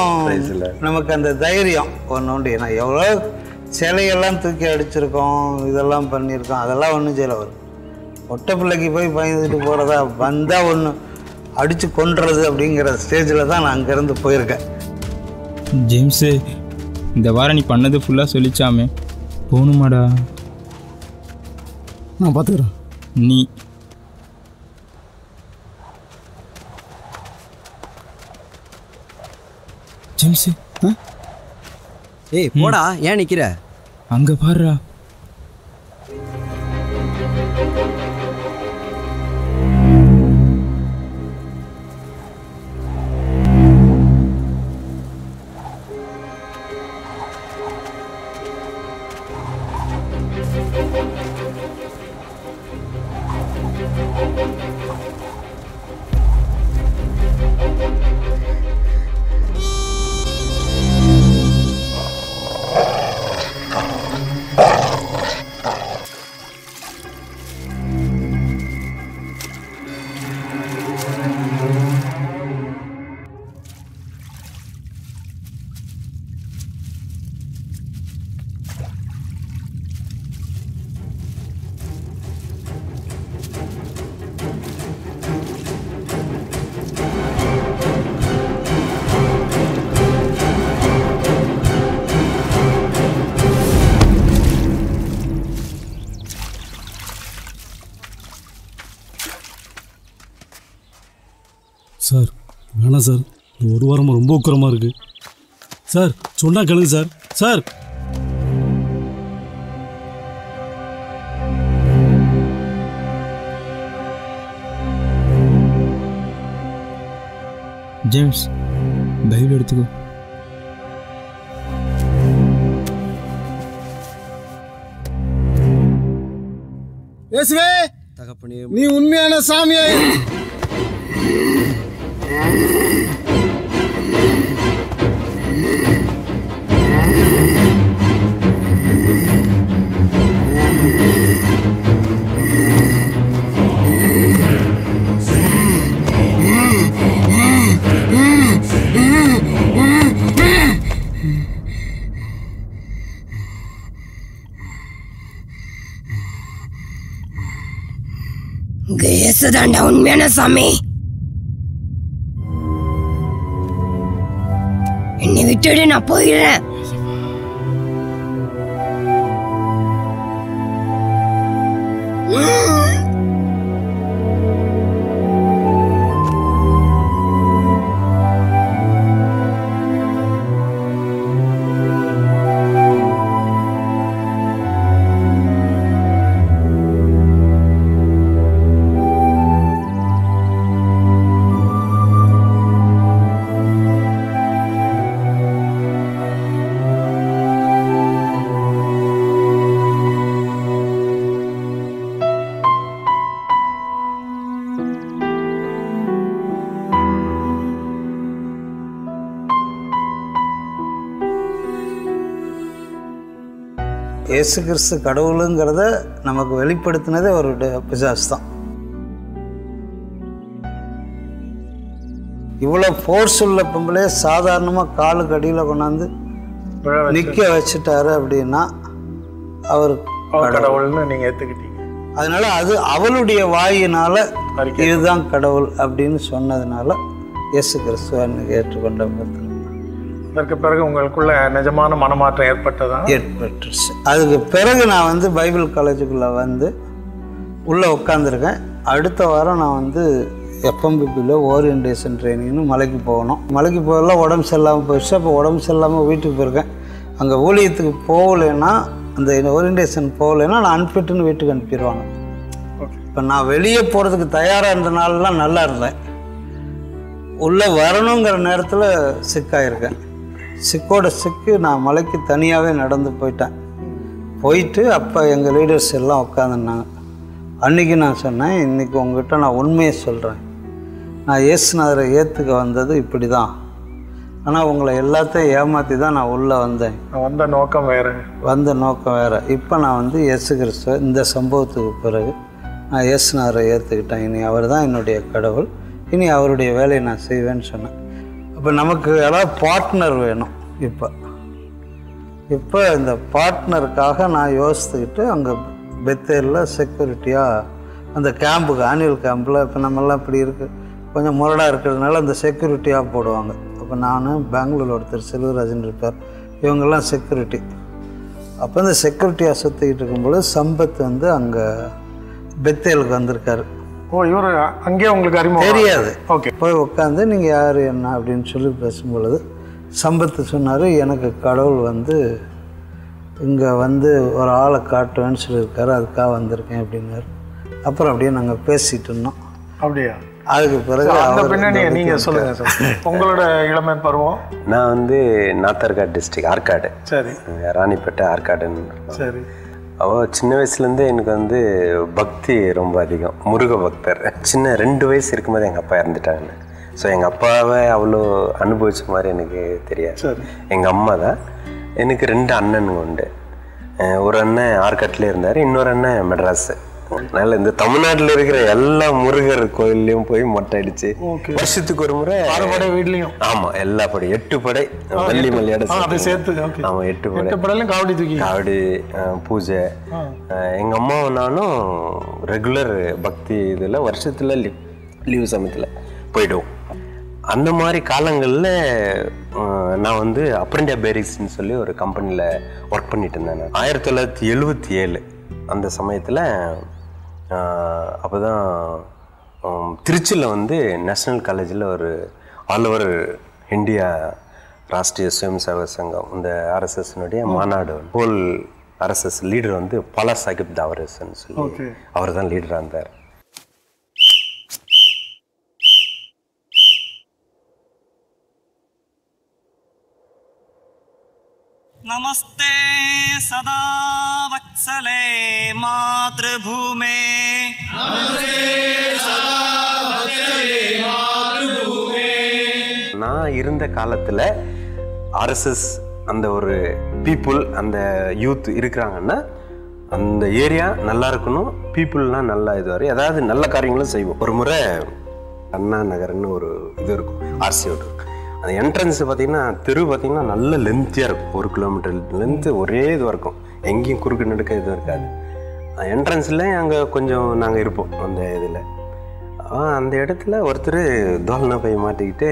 நமக்கு அந்த தைரியம் ஒன்று உண்டு. ஏன்னா எவ்வளோ சிலையெல்லாம் தூக்கி அடிச்சிருக்கோம் இதெல்லாம் பண்ணியிருக்கோம் அதெல்லாம் ஒன்றும் செய்யல வரும் ஒட்டை பிள்ளைக்கு போய் பயந்துட்டு போகிறதா வந்தால் ஒன்று அடித்து கொன்றது அப்படிங்கிற ஸ்டேஜில் தான் நான் அங்கேருந்து போயிருக்கேன். ஜேம்ஸு இந்த வாரம் நீ பண்ணது ஃபுல்லாக சொல்லிச்சாமே. போகணுமாடா. நான் பார்த்துக்குறேன். நீ. ஜேம்ஸு ஏய் போடா ஏன் நிக்கிற? அங்கே பாருடா. ரொம்ப உக்கரமாக இருக்கு. சார் சொன்னா கேளுங்க சார். சார்! ஜேம்ஸ் பைபிள் எடுத்துக்கோ. இயேசுவே தகப்பனே. நீ உண்மையான சாமியா. உங்க உண்மையான சாமி. என்னை விட்டுடு நான் போயிடுறேன். Oh. இயேசு கிறிஸ்து கடவுளுங்கிறத நமக்கு வெளிப்படுத்தினதே ஒரு ட- பிசாசு தான். இவ்வளோ ஃபோர்ஸ் உள்ள பொம்பளே சாதாரணமாக காலுக்கு அடியில் கொண்டாந்து நிற்க வச்சுட்டாரு அப்படின்னா அவர் கடவுள்னு நீங்க ஏத்துக்கிட்டீங்க. அதனால அது அவளுடைய வாயினால இதுதான் கடவுள் அப்படின்னு சொன்னதுனால இயேசு கிறிஸ்துவ ஏற்றுக்கொண்ட அதற்கு பிறகு உங்களுக்குள்ள நிஜமான மனமாற்றம் ஏற்பட்டதா? ஏற்பட்டுருச்சு அதுக்கு பிறகு நான் வந்து பைபிள் காலேஜுக்குள்ளே வந்து உள்ளே உட்காந்துருக்கேன் அடுத்த வாரம் நான் வந்து எஃப்எம்பிபியில் ஓரியன்டேஷன் ட்ரைனிங்னு மலைக்கு போகணும். மலைக்கு போகலாம் உடம்பு சரியில்லாமல் போயிடுச்சு. அப்போ உடம்பு சரியில்லாமல் வீட்டுக்கு போயிருக்கேன். அங்கே ஊழியத்துக்கு போகலைன்னா அந்த ஓரியன்டேஷன் போகலைன்னா நான் அன்ஃபிட்டுன்னு வீட்டுக்கு அனுப்பிடுவாங்க. இப்போ நான் வெளியே போகிறதுக்கு தயாராக இருந்த நாள்லாம் நல்லா இருந்தேன். உள்ளே வரணுங்கிற நேரத்தில் சிக்காயிருக்கேன் சிக்கோட சிக்கு நான் மலைக்கு தனியாகவே நடந்து போயிட்டேன். போயிட்டு அப்போ எங்கள் லீடர்ஸ் எல்லாம் உட்காந்துருந்தாங்க அன்றைக்கி நான் சொன்னேன் இன்றைக்கி உங்ககிட்ட நான் உண்மையை சொல்கிறேன் நான் இயேசுநாதரை ஏற்றுக்க வந்தது இப்படி தான் ஆனால் உங்களை எல்லாத்தையும் ஏமாற்றி தான் நான் உள்ளே வந்தேன். வந்த நோக்கம் வேறு. வந்த நோக்கம் வேறு. இப்போ நான் வந்து இயேசு கிறிஸ்துவ இந்த சம்பவத்துக்கு பிறகு நான் இயேசுநாதரை ஏற்றுக்கிட்டேன் இனி அவர் தான் என்னுடைய கடவுள். இனி அவருடைய வேலையை நான் செய்வேன்னு சொன்னேன். இப்போ நமக்கு எல்லாம் பார்ட்னர் வேணும். இப்போ. இப்போ இந்த பார்ட்னருக்காக நான் யோசித்துக்கிட்டு அங்கே பெத்தேரில் செக்யூரிட்டியாக அந்த கேம்புக்கு ஆனுவல் கேம்பில் இப்போ நம்மெல்லாம் இப்படி இருக்குது கொஞ்சம் முரடாக இருக்கிறதுனால அந்த செக்யூரிட்டியாக போடுவாங்க. அப்போ நான் பெங்களூர் ஒருத்தர் செல்வராஜன் இருப்பார் இவங்கெல்லாம் செக்யூரிட்டி அப்போ இந்த செக்யூரிட்டியாக சுற்றிக்கிட்டு இருக்கும்போது சம்பத் வந்து அங்கே பெத்தேலுக்கு வந்திருக்காரு. ஓ இவர் அங்கேயே உங்களுக்கு அறிமுகம் தெரியாது. ஓகே. போய் உட்காந்து நீங்கள் யார் என்ன அப்படின்னு சொல்லி பேசும்பொழுது சம்பத்து சொன்னார் எனக்கு கடவுள் வந்து இங்கே வந்து ஒரு ஆளை காட்டுவேன்னு சொல்லியிருக்காரு அதுக்காக வந்திருக்கேன் அப்படின்னாரு. அப்புறம் அப்படியே நாங்கள் பேசிகிட்டு இருந்தோம். அப்படியா? அதுக்கு பிறகு அந்த அவர் பின்னணியை இந்த நீங்க இடத்துக்கு சொல்லுங்க சார். உங்களோட இளமை பருவம்? நான் வந்து நாத்தர்காட் டிஸ்ட்ரிக்ட் ஆற்காடு. சரி. ராணிப்பேட்டை ஆற்காடுன்னு சரி. அவள் சின்ன வயசுலேருந்தே எனக்கு வந்து பக்தி ரொம்ப அதிகம். முருக பக்தர். சின்ன ரெண்டு வயசு இருக்கும்போது எங்கள் அப்பா இறந்துட்டாங்க ஸோ எங்கள் அப்பாவை அவ்வளோ அனுபவிச்ச மாதிரி எனக்கு தெரியாது. எங்கள் அம்மா தான். எனக்கு ரெண்டு அண்ணனுங்க உண்டு. ஒரு அண்ணன் ஆற்காட்டில் இருந்தார் இன்னொரு அண்ணன் மெட்ராஸு. அதனால இந்த தமிழ்நாட்டில் இருக்கிற எல்லா முருகர் கோயில்லையும் போய் மொட்டை அடிச்சு வருஷத்துக்கு ஒரு முறை படை வீட்லையும். ஆமா எல்லா படை. எட்டு படை. வெள்ளி அதை சேர்த்து. ஆமா எட்டு படை. படையிலும் காவடி தூக்கி. காவடி பூஜை. எங்க அம்மாவும் நானும் ரெகுலர் பக்தி இதில் வருஷத்துல லீவ் லீவு சமயத்தில் போயிடுவோம். அந்த மாதிரி காலங்களில் நான் வந்து அப்ரண்டியா பேரிக்ஸ்னு சொல்லி ஒரு கம்பெனியில் ஒர்க் பண்ணிட்டு இருந்தேன். ஆயிரத்தி தொள்ளாயிரத்தி எழுபத்தி ஏழு அந்த சமயத்தில் அப்போ தான் திருச்சியில் வந்து நேஷ்னல் காலேஜில் ஒரு ஆல் ஓவர் இந்தியா ராஷ்ட்ரிய சுயம் சேவை சங்கம் இந்த ஆர்எஸ்எஸ்னுடைய மாநாடு போல் ஆர்எஸ்எஸ் லீடர் வந்து பல சாகிப் தாவரசன் சொல்லி அவர் தான் லீடராக இருந்தார். நமஸ்தே சதா वत्सले मातृभूमे நான் இருந்த காலத்தில் ஆர்எஸ்எஸ் அந்த ஒரு பீப்புள் அந்த யூத் இருக்கிறாங்கன்னா அந்த ஏரியா நல்லா இருக்கணும் பீப்புள்லாம் நல்லா இது வரை அதாவது நல்ல காரியங்களும் செய்வோம் ஒரு முறை அண்ணா நகர்னு ஒரு இது இருக்கும் ஆர்சியோடு இருக்கும் அந்த என்ட்ரன்ஸ் பார்த்தீங்கன்னா தெரு பார்த்தீங்கன்னா நல்ல லென்த்தியாக இருக்கும் ஒரு கிலோமீட்டர் லென்த்து ஒரே இதுவாக இருக்கும் எங்கேயும் குறுக்கு நடுக்க இதுவும் இருக்காது. என்ட்ரன்ஸில் அங்கே கொஞ்சம் நாங்கள் இருப்போம் அந்த இதில். அந்த இடத்துல ஒருத்தர் தோல்னா பை மாட்டிக்கிட்டு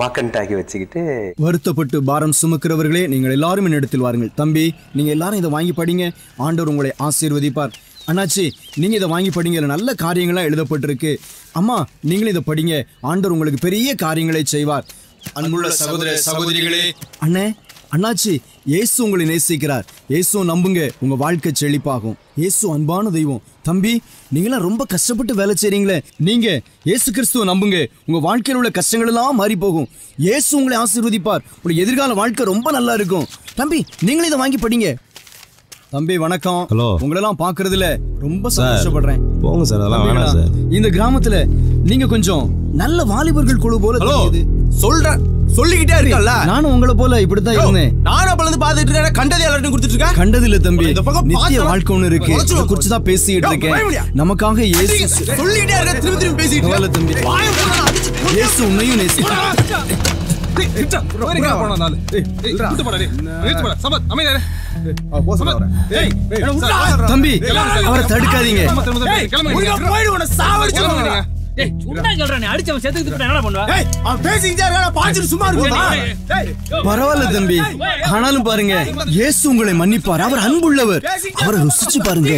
வாக்கன் டாக்கி வச்சுக்கிட்டு வருத்தப்பட்டு பாரம் சுமக்கிறவர்களே நீங்கள் எல்லாரும் என்னிடத்தில் வாருங்கள். தம்பி நீங்க எல்லாரும் இதை வாங்கி படிங்க. ஆண்டவர் உங்களை ஆசீர்வதிப்பார். அண்ணாச்சி நீங்க இதை வாங்கி படிங்க நல்ல காரியங்கள்லாம் எழுதப்பட்டிருக்கு. அம்மா நீங்களும் இதை படிங்க. ஆண்டவர் உங்களுக்கு பெரிய காரியங்களை செய்வார். அன்புள்ள சகோதர சகோதரிகளே. அண்ணே அண்ணாச்சி இயேசு உங்களை நேசிக்கிறார். இயேசு நம்புங்க உங்க வாழ்க்கை செழிப்பாகும். இயேசு அன்பான தெய்வம். தம்பி நீங்களாம் ரொம்ப கஷ்டப்பட்டு வேலை செய்றீங்களே. நீங்க இயேசு கிறிஸ்துவ நம்புங்க. உங்க வாழ்க்கையில் உள்ள கஷ்டங்கள் எல்லாம் மாறி போகும் இயேசு உங்களை ஆசீர்வதிப்பார். உங்க எதிர்கால வாழ்க்கை ரொம்ப நல்லா இருக்கும். தம்பி நீங்களும் இதை வாங்கி படிங்க. தம்பி வணக்கம். ஹலோ. உங்களெல்லாம் பாக்குறதுல ரொம்ப சந்தோஷப்படுறேன். போங்க சார் அதெல்லாம் வேணாம் சார். இந்த கிராமத்துல நீங்க கொஞ்சம் நல்ல வாலிபர்கள் குழு போல சொல்றேன். சொல்லிக்கிட்டே இருக்கல நானும் உங்களை போல இப்படித்தான் இருந்தேன். நானும் அப்பல இருந்து பாத்துட்டு இருக்கேன். கண்டது எல்லார்ட்டும் கொடுத்துட்டு இருக்கேன். கண்டது இல்ல தம்பி இந்த பக்கம் நித்திய வாழ்க்கை ஒண்ணு இருக்கு. குறிச்சு தான் பேசிட்டு இருக்கேன்? நமக்காக இயேசு சொல்லிட்டே இருக்க திரும்பி திரும்பி பேசிட்டு கவலை தம்பி. இயேசு உன்னையும் தம்பி அவரை தடுக்காதீங்க. டேய் சும்மா சொல்றேன் அடிச்சவன் செத்துக்கிட்டு போட்டா என்னடா பண்ணுவ? ஏய் அவன் பேசிக்கிட்டே இருக்கா பாஞ்சிட்டு சும்மா இருக்குமா ஏய் பரவாயில்ல தம்பி. ஆனாலும் பாருங்க இயேசு உங்களை மன்னிப்பார். அவர் அன்புள்ளவர். அவரை ருசிச்சு பாருங்க.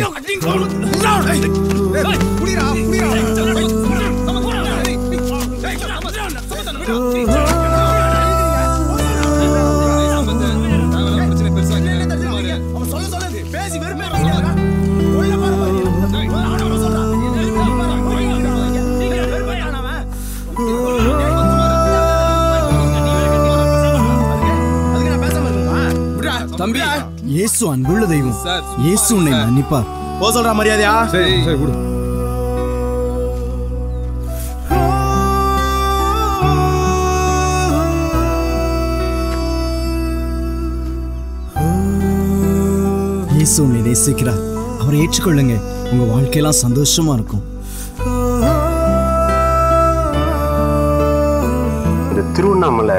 இயேசு அன்புள்ள தெய்வம். இயேசு உன்னை மன்னிப்பார். போ சொல்றா மரியாதையா? சரி சரி கொடு. இயேசு உன்னை நேசிக்கிறார். அவரை ஏற்றுக்கொள்ளுங்க. உங்க வாழ்க்கையெல்லாம் சந்தோஷமா இருக்கும். இந்த திருவண்ணாமலை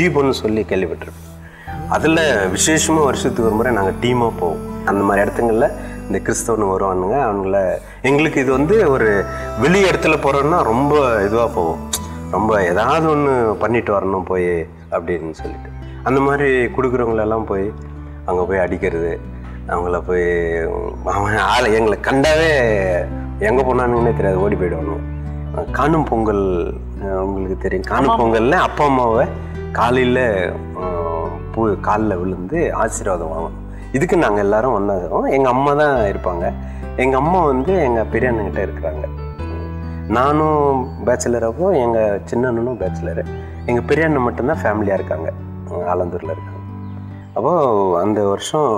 தீபம்னு சொல்லி கேள்விப்பட்டிருப்பேன் அதில் விசேஷமாக வருஷத்துக்கு ஒரு முறை நாங்கள் டீமாக போவோம். அந்த மாதிரி இடத்துங்களில் இந்த கிறிஸ்தவனுங்க வருவானுங்க. அவங்கள எங்களுக்கு இது வந்து ஒரு வெளி இடத்துல போகிறோன்னா ரொம்ப இதுவாக போவோம். ரொம்ப ஏதாவது ஒன்று பண்ணிட்டு வரணும் போய் அப்படின்னு சொல்லிட்டு. அந்த மாதிரி கொடுக்குறவங்களெல்லாம் போய் அங்கே போய் அடிக்கிறது அவங்கள போய் அவன் ஆளை எங்களை கண்டாவே எங்கே போனானுங்கன்னே தெரியாது ஓடி போயிடுவானு காணும் பொங்கல் உங்களுக்கு தெரியும். காணும் பொங்கல்ல அப்பா அம்மாவை காலையில் பூ காலில் விழுந்து ஆசீர்வாதம் வாங்கணும். இதுக்கு நாங்கள் எல்லாரும் ஒன்றா எங்கள் அம்மா தான் இருப்பாங்க. எங்கள் அம்மா வந்து எங்கள் பெரிய அண்ணன்கிட்ட இருக்கிறாங்க. நானும் பேச்சுலர் அப்போ எங்கள் சின்ன அண்ணனும் பேச்சுலரு எங்கள் பெரிய அண்ணன் மட்டும்தான் ஃபேமிலியாக இருக்காங்க. ஆலந்தூரில் இருக்காங்க. அப்போது அந்த வருஷம்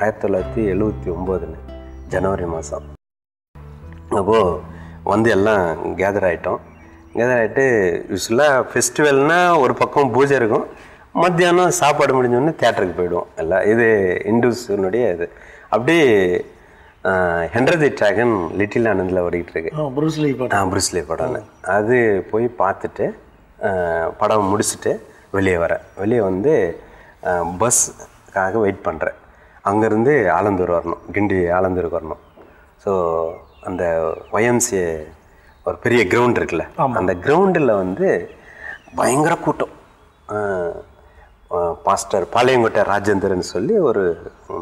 ஆயிரத்தி தொள்ளாயிரத்தி எழுபத்தி ஒம்போதுன்னு ஜனவரி மாதம் அப்போது வந்து எல்லாம் கேதர் ஆகிட்டோம் கேதர் ஆகிட்டு யூஸ்வலாக ஃபெஸ்டிவல்னால் ஒரு பக்கம் பூஜை இருக்கும். மத்தியானம் சாப்பாடு முடிஞ்சோடனே தேட்டருக்கு போயிடுவோம். எல்லாம் இது இந்துஸினுடைய இது. அப்படியே ஹென்ரதி ட்ராகன் லிட்டில் ஆனந்தில் ஓடிக்கிட்டு இருக்கு. புருஸ்லி ஆ புருஸ்லி படம்னு அது போய் பார்த்துட்டு படம் முடிச்சுட்டு வெளியே வரேன் வெளியே வந்து பஸ்க்காக வெயிட் பண்ணுறேன் அங்கேருந்து ஆலந்தூர் வரணும். கிண்டி ஆலந்தூருக்கு வரணும். ஸோ அந்த ஒயம்சிஏ ஒரு பெரிய கிரவுண்ட் இருக்குல்ல. அந்த கிரவுண்டில் வந்து பயங்கர கூட்டம். பாஸ்டர் பாளையங்கோட்டை ராஜேந்திரன் சொல்லி ஒரு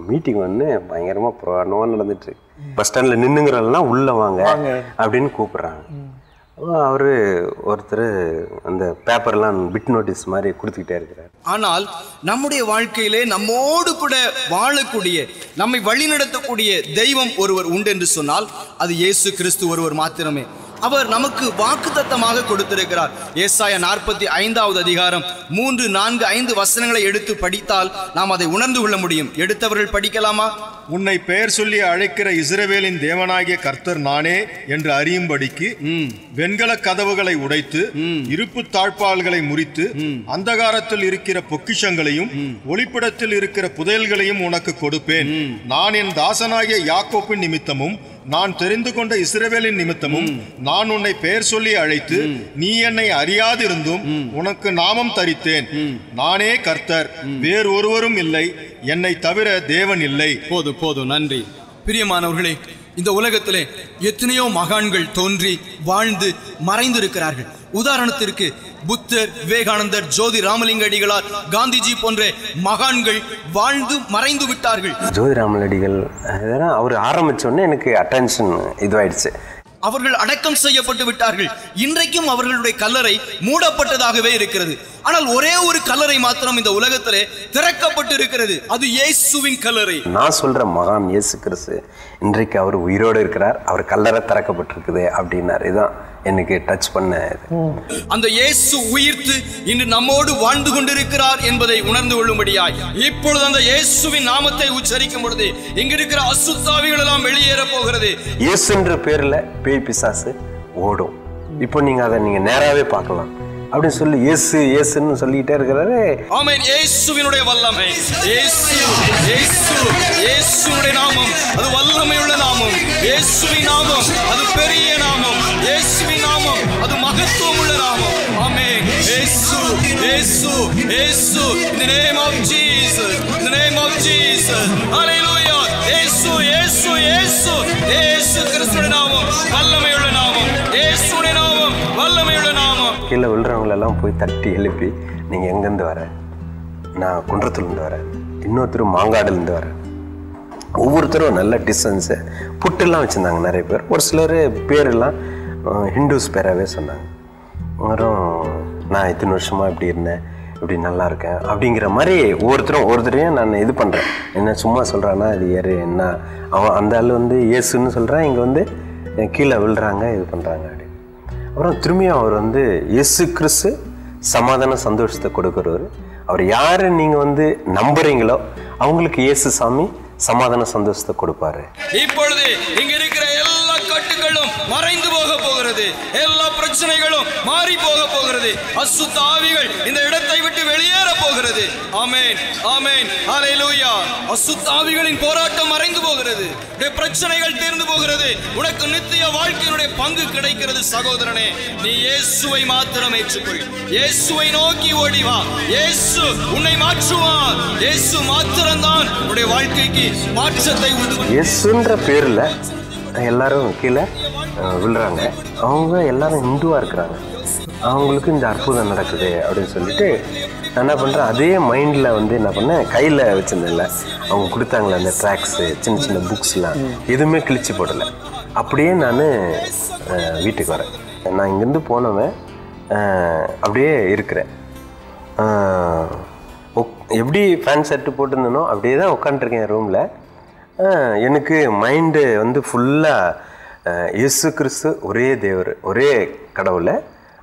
மீட்டிங் வந்து பயங்கரமாக புராணமாக நடந்துட்டு இருக்கு. பஸ் ஸ்டாண்டில் நின்னுங்கிறதெல்லாம் உள்ளே வாங்க அப்படின்னு கூப்பிடுறாங்க. அவர் ஒருத்தர் அந்த பேப்பர்லாம் பிட் நோட்டீஸ் மாதிரி கொடுத்துக்கிட்டே இருக்கிறார். ஆனால் நம்முடைய வாழ்க்கையிலே நம்மோடு கூட வாழக்கூடிய நம்மை வழிநடத்தக்கூடிய தெய்வம் ஒருவர் உண்டு என்று சொன்னால் அது இயேசு கிறிஸ்து ஒருவர் மாத்திரமே. அவர் நமக்கு வாக்குத்தத்தமாக கொடுத்திருக்கிறார். ஏசாய நாற்பத்தி ஐந்தாவது அதிகாரம் மூன்று நான்கு ஐந்து வசனங்களை எடுத்து படித்தால் நாம் அதை உணர்ந்து கொள்ள முடியும். எடுத்தவர்கள் படிக்கலாமா? உன்னை பெயர் சொல்லி அழைக்கிற இஸ்ரவேலின் தேவனாகிய கர்த்தர் நானே என்று அறியும்படிக்கு வெண்கல கதவுகளை உடைத்து இருப்பு தாழ்பால்களை முறித்து அந்தகாரத்தில் இருக்கிற பொக்கிஷங்களையும் ஒளிப்பிடத்தில் இருக்கிற புதையல்களையும் உனக்கு கொடுப்பேன். நான் என் தாசனாகிய யாக்கோப்பின் நிமித்தமும் நான் தெரிந்து கொண்ட இஸ்ரவேலின் நிமித்தமும் நான் உன்னை பெயர் சொல்லி அழைத்து நீ என்னை அறியாதிருந்தும் உனக்கு நாமம் தரித்தேன். நானே கர்த்தர் வேறு ஒருவரும் இல்லை என்னை தவிர தேவன் இல்லை. போதும் போதும் நன்றி. பிரியமானவர்களே இந்த உலகத்திலே எத்தனையோ மகான்கள் தோன்றி வாழ்ந்து மறைந்து இருக்கிறார்கள் உதாரணத்திற்கு புத்தர் விவேகானந்தர் ஜோதி ராமலிங்க அடிகளார் காந்திஜி போன்ற மகான்கள் வாழ்ந்து மறைந்து விட்டார்கள். ஜோதி ராமலடிகள் அவர் ஆரம்பிச்ச உடனே எனக்கு அட்டென்ஷன் இதுவாயிடுச்சு. அவர்கள் அடக்கம் செய்யப்பட்டு விட்டார்கள். இன்றைக்கும் அவர்களுடைய கல்லறை மூடப்பட்டதாகவே இருக்கிறது. ஆனால் ஒரே ஒரு கல்லறை மாத்திரம் இந்த உலகத்திலே திறக்கப்பட்டு இருக்கிறது அது இயேசுவின் கல்லறை நான் சொல்ற மகான் இயேசு கிறிஸ்து. இன்றைக்கு அவர் உயிரோடு இருக்கிறார். அவர் கல்லறை திறக்கப்பட்டிருக்குது அப்படின்னார். இதுதான் எனக்கு டச் பண்ண அந்த இயேசு உயிர்த்து இன்று நம்மோடு வாழ்ந்து கொண்டிருக்கிறார் என்பதை உணர்ந்து கொள்ளும்படியாய். இப்பொழுது அந்த இயேசுவின் நாமத்தை உச்சரிக்கும் பொழுது இங்க இருக்கிற அசுத்தாவிகள் எல்லாம் வெளியேற போகிறது இயேசுன்ற பேர்ல பேய் பிசாசு ஓடும். இப்போ நீங்க அதை நீங்க நேராவே பார்க்கலாம். அப்படின்னு சொல்லி இயேசு இயேசுன்னு சொல்லிக்கிட்டே இருக்கிறாரு. ஆமென். இயேசுவினுடைய வல்லமை. இயேசு இயேசு இயேசுடைய நாமம். அது வல்லமை உள்ள நாமம். இயேசுவின் நாமம். அது பெரிய நாமம். இயேசுவின் நாமம். அது மகத்துவம் உள்ள நாமம். ஆமென். இயேசு இயேசு இயேசு. In the name of Jesus. In the name of Jesus. Hallelujah. இயேசு இயேசு இயேசு. இயேசு கிறிஸ்துவின் நாமம். வல்லமை உள்ள நாமம். இயேசுவின் நாமம் கீழே விழுறவங்களெல்லாம் போய் தட்டி எழுப்பி நீங்கள் எங்கேருந்து வர? நான் குன்றத்துலேருந்து வரேன். இன்னொருத்தர் மாங்காடுலேருந்து வரேன். ஒவ்வொருத்தரும் நல்ல டிஸ்டன்ஸு புட்டெல்லாம் வச்சுருந்தாங்க நிறைய பேர். ஒரு சிலர் பேரெல்லாம் ஹிந்துஸ் பேராகவே சொன்னாங்க. அப்புறம் நான் இத்தனை வருஷமாக இப்படி இருந்தேன். இப்படி நல்லா இருக்கேன். அப்படிங்கிற மாதிரி ஒவ்வொருத்தரும் ஒவ்வொருத்தரையும் நான் இது பண்ணுறேன் என்ன சும்மா சொல்கிறான்னா அது யார்? என்ன? அவன் அந்த ஆள் வந்து இயேசுன்னு சொல்கிறான் இங்கே வந்து கீழே விழுறாங்க இது பண்ணுறாங்க அப்படி அப்புறம் திரும்பியும் அவர் வந்து இயேசு கிறிஸ்து சமாதான சந்தோஷத்தை கொடுக்குறவர். அவர் யாரை நீங்கள் வந்து நம்புறீங்களோ அவங்களுக்கு இயேசு சாமி சமாதான சந்தோஷத்தை கொடுப்பாரு. இப்பொழுது இங்க இருக்கிற போகிறது. எல்லா பிரச்சனைகளும் மாறி போக போகிறது. அசுத்த ஆவிகள் இந்த இடத்தை விட்டு வெளியேற போகிறது. ஆமேன் ஆமேன் அலையலூயா அசுத்த ஆவிகளின் போராட்டம் மறைந்து போகிறது. பிரச்சனைகள் தீர்ந்து போகிறது. உனக்கு நித்திய வாழ்க்கையினுடைய பங்கு கிடைக்கிறது சகோதரனே. நீ இயேசுவை மாத்திரம் ஏற்றுக்கொள். இயேசுவை நோக்கி ஓடி வா. இயேசு உன்னை மாற்றுவார். இயேசு மாத்திரம்தான் உன்னுடைய வாழ்க்கைக்கு மாற்றத்தை உண்டு பண்ணும். இயேசுன்ற பேரில் எல்லாரும் கீழே. விழுறாங்க. அவங்க எல்லாரும் இந்துவாக இருக்கிறாங்க. அவங்களுக்கு இந்த அற்புதம் நடக்குது அப்படின்னு சொல்லிட்டு நான் என்ன பண்ணுறேன் அதே மைண்டில் வந்து என்ன பண்ணேன் கையில் வச்சுருந்தேன்ல. அவங்க கொடுத்தாங்களே அந்த ட்ராக்ஸு சின்ன சின்ன புக்ஸ்லாம் எதுவுமே கிழிச்சு போடலை. அப்படியே நான் வீட்டுக்கு வரேன். நான் இங்கேருந்து போனவன் அப்படியே இருக்கிறேன். எப்படி ஃபேன் ஷர்ட்டு போட்டிருந்தனோ அப்படியே தான் உட்காந்துருக்கேன் ரூமில் எனக்கு மைண்டு வந்து ஃபுல்லாக இயேசு கிறிஸ்து ஒரே தேவர் ஒரே கடவுளை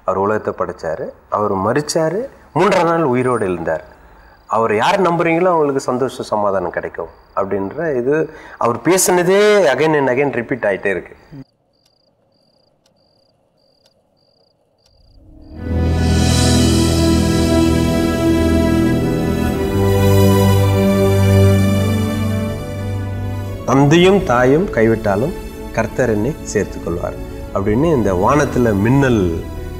அவர் உலகத்தை படைச்சார். அவர் மறித்தார் மூன்றாம் நாள் உயிரோடு எழுந்தார். அவர் யார் நம்புறீங்களோ அவங்களுக்கு சந்தோஷம் சமாதானம் கிடைக்கும் அப்படின்ற இது அவர் பேசினதே அகைன் அண்ட் அகைன் ரிப்பீட் ஆகிட்டே இருக்கு. தந்தையும் தாயும் கைவிட்டாலும் கர்த்தர் என்னை சேர்த்துக் கொள்வார் அப்படின்னு இந்த வானத்தில் மின்னல்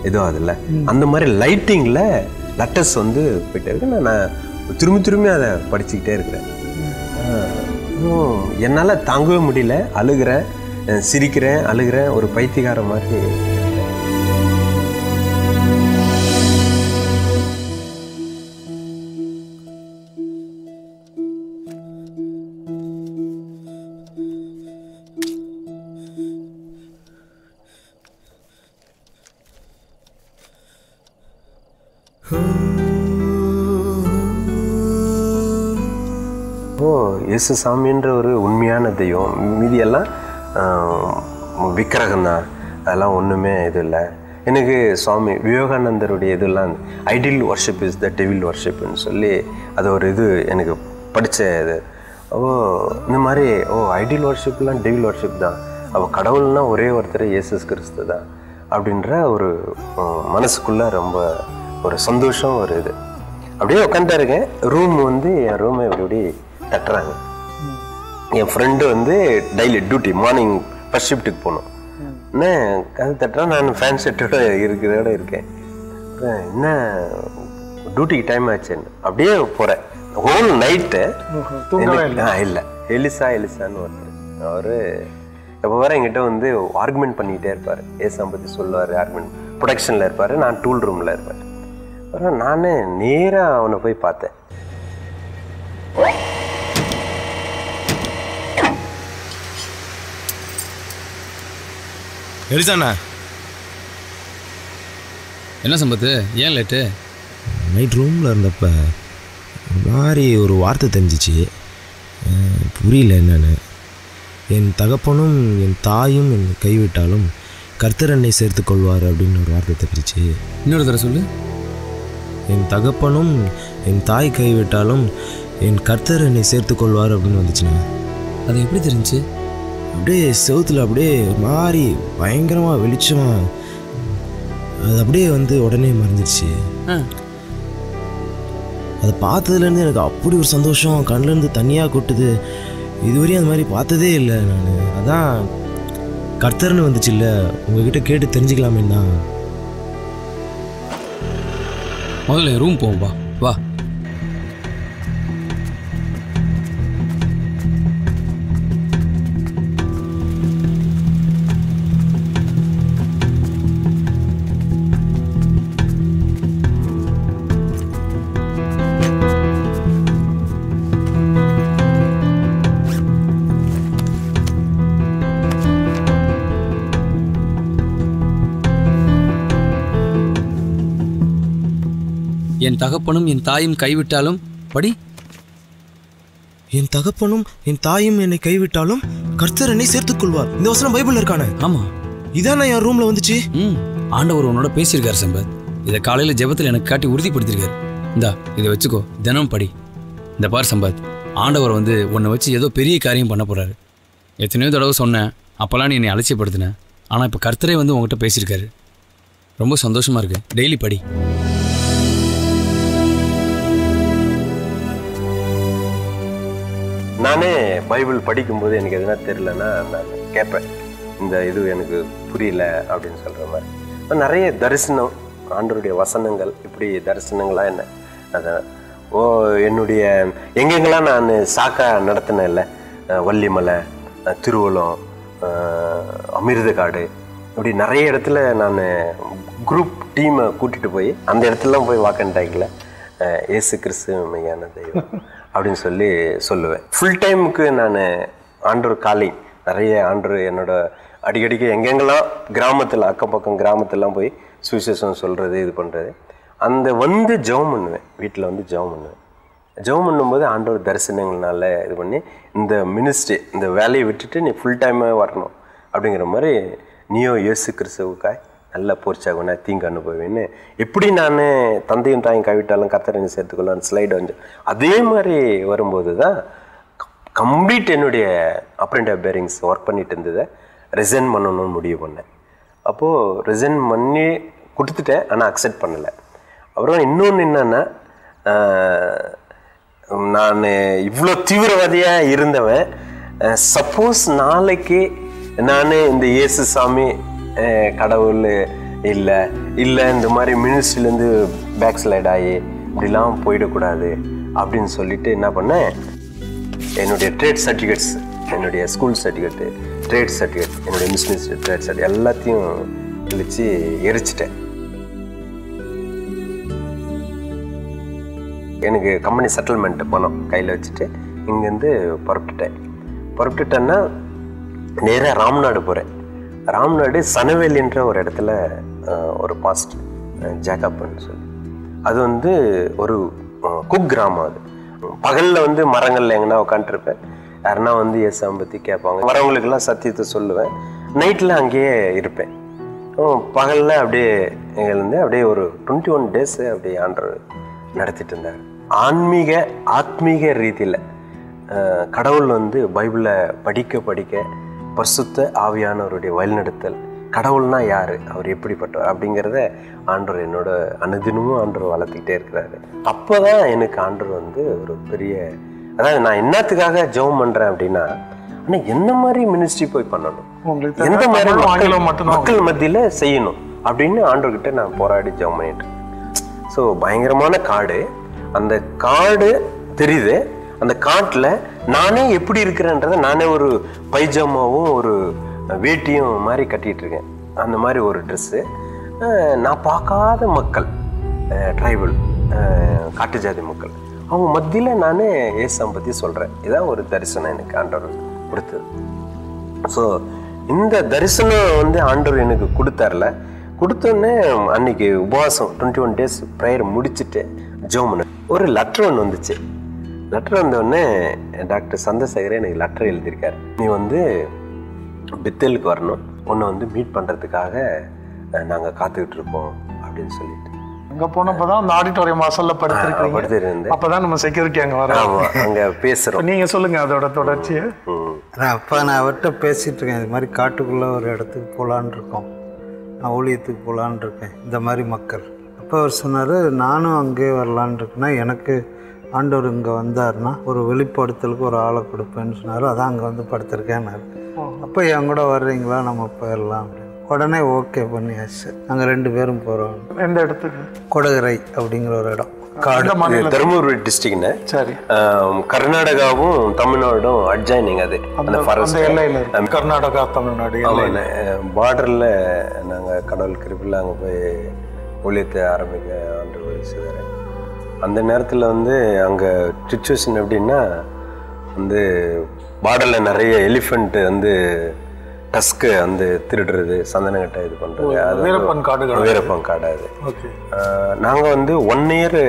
ஏதோ அதில் அந்த மாதிரி லைட்டிங்கில் லெட்டர்ஸ் வந்து போயிட்டே இருக்கு. நான் திரும்பி திரும்பி அதை படிச்சுக்கிட்டே இருக்கிறேன். என்னால் தாங்கவே முடியல. அழுகிறேன் சிரிக்கிறேன் அழுகிறேன். ஒரு பைத்தியக்கார மாதிரி. ஓ இயேசு சாமின்ற ஒரு உண்மையான தெய்வம். மீதியெல்லாம் விக்கிரகம் தான் அதெல்லாம் ஒன்றுமே இது இல்லை. எனக்கு சுவாமி விவேகானந்தருடைய இதெல்லாம் ideal worship is the devil ஒர்ஷிப்னு சொல்லி அது ஒரு இது எனக்கு படித்த இது. ஓ இந்த மாதிரி ஓ ஐடியல் ஒர்ஷிப்லாம் டெவில் ஒர்ஷிப் தான். அப்போ கடவுள்னா ஒரே ஒருத்தர் இயேசஸ் கிறிஸ்து தான் அப்படின்ற ஒரு மனசுக்குள்ளே ரொம்ப ஒரு சந்தோஷம் ஒரு இது. அப்படியே உட்காந்துருக்கேன் இருக்கேன். ரூம் வந்து என் ரூமை இப்படி இப்படி தட்டுறாங்க. என் ஃப்ரெண்டு வந்து டெய்லி டியூட்டி மார்னிங் ஃபர்ஸ்ட் ஷிஃப்ட்டுக்கு போகணும் என்ன கதை தட்டுறா நான் ஃபேன் ஷர்ட்டோட இருக்கிறதோட இருக்கேன். என்ன டியூட்டிக்கு டைம் ஆச்சுன்னு அப்படியே போகிறேன் ஹோல் நைட்டு இல்லை. எலிசா எலிசான்னு ஒருத்தர். அவர் எப்போ வர என்கிட்ட வந்து ஆர்குமெண்ட் பண்ணிக்கிட்டே இருப்பார். ஏசாம் பற்றி சொல்லுவார் ஆர்குமெண்ட் ப்ரொடக்ஷனில் இருப்பார் நான் டூல் ரூமில் இருப்பேன். அப்புறம் நான் நேராக அவனை போய் பார்த்தேன். எலிசாண்ணா என்ன சம்பத்து? ஏன் லேட்டு நைட் ரூமில் இருந்தப்ப ஒரு மாதிரி ஒரு வார்த்தை தெரிஞ்சிச்சு. அஹ், புரியல என்னன்னு. என் தகப்பனும் என் தாயும் என்னை கைவிட்டாலும் கர்த்தர் என்னை சேர்த்துக் கொள்வார் அப்படின்னு ஒரு வார்த்தை தெரிஞ்சிச்சு. இன்னொரு தடவை சொல்லு. என் தகப்பனும் என் தாய் கைவிட்டாலும் என் கர்த்தர் என்னை சேர்த்துக் கொள்வார் அப்படின்னு வந்துச்சுண்ணே. அது எப்படி தெரிஞ்சு அப்படியே செவுத்துல அப்படியே மாதிரி பயங்கரமாக வெளிச்சமாக அது அப்படியே வந்து உடனே மறைஞ்சிருச்சு. அதை பார்த்ததுலேருந்து எனக்கு அப்படி ஒரு சந்தோஷம். கண்ணுலேருந்து தண்ணியாக கொட்டுது. இதுவரையும் அந்த மாதிரி பார்த்ததே இல்லை நான். அதான் கர்த்தர்னு வந்துச்சு இல்லை உங்ககிட்ட கேட்டு தெரிஞ்சுக்கலாமே தான். முதல்ல ரூம் போவோம் என் தகப்பனும் என் தாயும் கைவிட்டாலும் படி. என் தகப்பனும் என் தாயும் என்னை கைவிட்டாலும் கர்த்தர் என்னை சேர்த்துக் கொள்வார் இந்த வசனம் பைபிள்ல இருக்கானே? ஆமா. இதானே என் ரூம்ல வந்துச்சு? ம். ஆண்டவர் உன்னோட பேசியிருக்காரு சம்பத். இதை காலையில் ஜெபத்தில் எனக்கு காட்டி உறுதிப்படுத்தியிருக்காரு. இந்தா இதை வச்சுக்கோ. தினம் படி. இந்த பார் சம்பத். ஆண்டவர் வந்து உன்னை வச்சு ஏதோ பெரிய காரியம் பண்ண போறாரு. எத்தனையோ தடவை சொன்னேன். அப்போல்லாம் நீ என்னை அலட்சியப்படுத்தின. ஆனால் இப்போ கர்த்தரே வந்து உங்ககிட்ட பேசியிருக்காரு. ரொம்ப சந்தோஷமா இருக்கு. டெய்லி படி. நானே பைபிள் படிக்கும்போது எனக்கு எதுனா தெரிலன்னா நான் கேட்பேன் இந்த இது எனக்கு புரியல அப்படின்னு சொல்கிற மாதிரி. நிறைய தரிசனம் ஆண்டருடைய வசனங்கள் இப்படி தரிசனங்களா என்ன? அதான் ஓ என்னுடைய எங்கெங்கெல்லாம் நான் சாக்கா நடத்தினேன் இல்லை வள்ளிமலை திருவலம் திருவள்ளம் அஹ் இப்படி நிறைய இடத்துல நான் குரூப் டீமை கூட்டிகிட்டு போய் அந்த இடத்துலலாம் போய் வாக்கண்டாக்கல ஏசு கிறிஸ்து மையான தெய்வம். அப்படின்னு சொல்லி சொல்லுவேன். ஃபுல் டைமுக்கு நான் ஆண்டூர் காலிங் நிறைய ஆண்டூர் என்னோட அடிக்கடிக்கு எங்கெங்கெல்லாம் கிராமத்தில் அக்கம் பக்கம் கிராமத்துலாம் போய் சுவிசேஷம் சொல்கிறது இது பண்ணுறது அந்த வந்து ஜெபம் பண்ணுவேன். வீட்டில் வந்து ஜெபம் பண்ணுவேன். ஜெபம் பண்ணும்போது ஆண்டவர் தரிசனங்கள்னால இது பண்ணி இந்த மினிஸ்ட்ரி இந்த வேலையை விட்டுட்டு நீ ஃபுல் டைமாக வரணும் அப்படிங்கிற மாதிரி நீயோ இயேசு கிறிஸ்துவுக்காய் நல்ல போர்ச்சாகுனா தீங்கு அனுபவின்னு. எப்படி நான் தந்தையும் தாயும் கைவிட்டாலும் கத்தரை சேர்த்துக்கொள்ளான்னு ஸ்லைடு வந்து அதே மாதிரி வரும்போது தான் கம்ப்ளீட் என்னுடைய அப்ரெண்ட் பேரிங்ஸ் ஒர்க் பண்ணிட்டு இருந்ததை ரிசைன் பண்ணணும்னு முடிவு பண்ணேன். அப்போது ரிசைன் பண்ணி கொடுத்துட்டேன் ஆனால் அக்செப்ட் பண்ணலை. அப்புறம் இன்னொன்று என்னன்னா நான் இவ்வளோ தீவிரவாதியாக இருந்தவன் சப்போஸ் நாளைக்கு நான் இந்த இயேசு சாமி கடவுள் இல்லை இல்லை இந்த மாதிரி மினிஸ்ட்ரிலேருந்து பேக் ஸ்லைட் ஆகி இப்படிலாம் போயிடக்கூடாது அப்படின்னு சொல்லிட்டு என்ன பண்ணேன் என்னுடைய ட்ரேட் சர்டிஃபிகேட்ஸ் என்னுடைய ஸ்கூல் சர்டிஃபிகேட்டு ட்ரேட் சர்டிஃபிகேட் என்னுடைய மிஸ்னஸ் ட்ரேட் சர்டிஃபிகேட் எல்லாத்தையும் கிழிச்சு எரிச்சிட்டேன். எனக்கு கம்பெனி செட்டில்மெண்ட்டு பணம் கையில் வச்சுட்டு இங்கேருந்து புறப்பட்டுட்டேன். புறப்பட்டுட்டேன்னா நேராக ராம்நாடு போகிறேன் ராம்நாடு சனவேலின்ற ஒரு இடத்துல ஒரு பாஸ்ட் ஜேக்கப்னு சொல்லி. அது வந்து ஒரு குக் கிராமம் அது. பகலில் வந்து மரங்களில் எங்கன்னா உட்காந்துருப்பேன் யாருன்னா வந்து எஸ் பற்றி கேட்பாங்க. வரவங்களுக்கெல்லாம் சத்தியத்தை சொல்லுவேன். நைட்டில் அங்கேயே இருப்பேன். பகலில் அப்படியே எழுந்து அப்படியே ஒரு டுவெண்ட்டி ஒன் டேஸ் அப்படியே ஆண்டர் நடத்திட்டு இருந்தார். ஆன்மீக ஆத்மீக ரீதியில் கடவுள் வந்து பைபிளை படிக்க படிக்க பரிசுத்த ஆவியானவருடைய வழிநடத்தல். கடவுள்னா யார்? அவர் எப்படிப்பட்டவர்? அப்படிங்கிறத ஆண்டவர் என்னோட அனுதினமும் ஆண்டவர் வளர்த்துக்கிட்டே இருக்கிறாரு. அப்போ தான் எனக்கு ஆண்டவர் வந்து ஒரு பெரிய அதாவது நான் என்னத்துக்காக ஜெபம் பண்ணுறேன் அப்படின்னா ஆனால் எந்த மாதிரி மினிஸ்ட்ரி போய் பண்ணணும்? எந்த மாதிரி மக்கள் மத்தியில் செய்யணும் அப்படின்னு ஆண்டவர்கிட்ட நான் போராடி ஜெபம் பண்ணிட்டு ஸோ பயங்கரமான காடு அந்த காடு தெரியுது. அந்த காட்டில் நானே எப்படி இருக்கிறேன்றதை நானே ஒரு பைஜாமாவும் ஒரு வேட்டியும் மாதிரி கட்டிகிட்டு இருக்கேன் அந்த மாதிரி ஒரு ட்ரெஸ்ஸு நான் பார்க்காத மக்கள் ட்ரைபல் காட்டு ஜாதி மக்கள் அவங்க மத்தியில் நான் ஏசாம் பற்றி சொல்கிறேன் இதான் ஒரு தரிசனம் எனக்கு ஆண்டவர் கொடுத்தது. ஸோ இந்த தரிசனம் வந்து ஆண்டவர் எனக்கு கொடுத்தார்ல. கொடுத்தோடனே அன்னைக்கு உபவாசம் டுவெண்ட்டி ஒன் டேஸ் ப்ரேயர் முடிச்சுட்டு ஜோமனு ஒரு லெட்டர் ஒன்று வந்துச்சு. லெட்டர் வந்தோடனே டாக்டர் சந்திரசேகரே எனக்கு லெட்டர் எழுதியிருக்காரு. நீ வந்து பித்தலுக்கு வரணும். உன்னை வந்து மீட் பண்ணுறதுக்காக நாங்கள் காத்துக்கிட்டு இருக்கோம் அப்படின்னு சொல்லிட்டு. அங்க போனப்பதான் அந்த ஆடிட்டோரியம் வாசல்ல படுத்திருக்கீங்க படுத்திருந்தேன். அப்பதான் நம்ம செக்யூரிட்டி அங்க வரோம். அங்கே பேசுகிறோம் நீங்க சொல்லுங்க அதோட தொடர்ச்சியை. நான் அப்போ நான் அவர்கிட்ட பேசிகிட்டு இருக்கேன். இது மாதிரி காட்டுக்குள்ளே ஒரு இடத்துக்கு போகலான்னு இருக்கோம். நான் ஊழியத்துக்கு போகலான்னு இருக்கேன். இந்த மாதிரி மக்கள். அப்போ அவர் சொன்னார் நானும் அங்கே வரலான்னு இருக்கேன்னா எனக்கு ஆண்டவர் இங்கே வந்தாருன்னா ஒரு வெளிப்படுத்தலுக்கு ஒரு ஆளை கொடுப்பேன்னு சொன்னார். அதான் அங்கே வந்து படுத்திருக்கேன்னாரு அப்போ என் கூட வர்றீங்களா? நம்ம போயிடலாம் அப்படின்னு. உடனே ஓகே பண்ணியாச்சு. நாங்கள் ரெண்டு பேரும் போகிறோம் எந்த இடத்துக்கு? கொடகரை அப்படிங்கிற ஒரு இடம். காடு. தருமபுரி டிஸ்ட்ரிக்ட்னு சரி. கர்நாடகாவும் தமிழ்நாடும் அட்ஜாயினிங் அது. அந்த ஃபாரஸ்ட் கர்நாடகா தமிழ்நாடு பார்டரில் நாங்கள் கடவுள் கிருப்பில் அங்கே போய் ஊழியத்தை ஆரம்பிக்க ஆண்டு செய்தார். அந்த நேரத்தில் வந்து அங்கே சுச்சுவேஷன் எப்படின்னா வந்து பார்டரில் நிறைய எலிஃபண்ட் வந்து டஸ்க்கு வந்து திருடுறது சந்தனக்கட்டை இது பண்ணுறது அது வீரப்பன் காடுகள். வீரப்பன் காடு அது. நாங்கள் வந்து ஒன் இயர்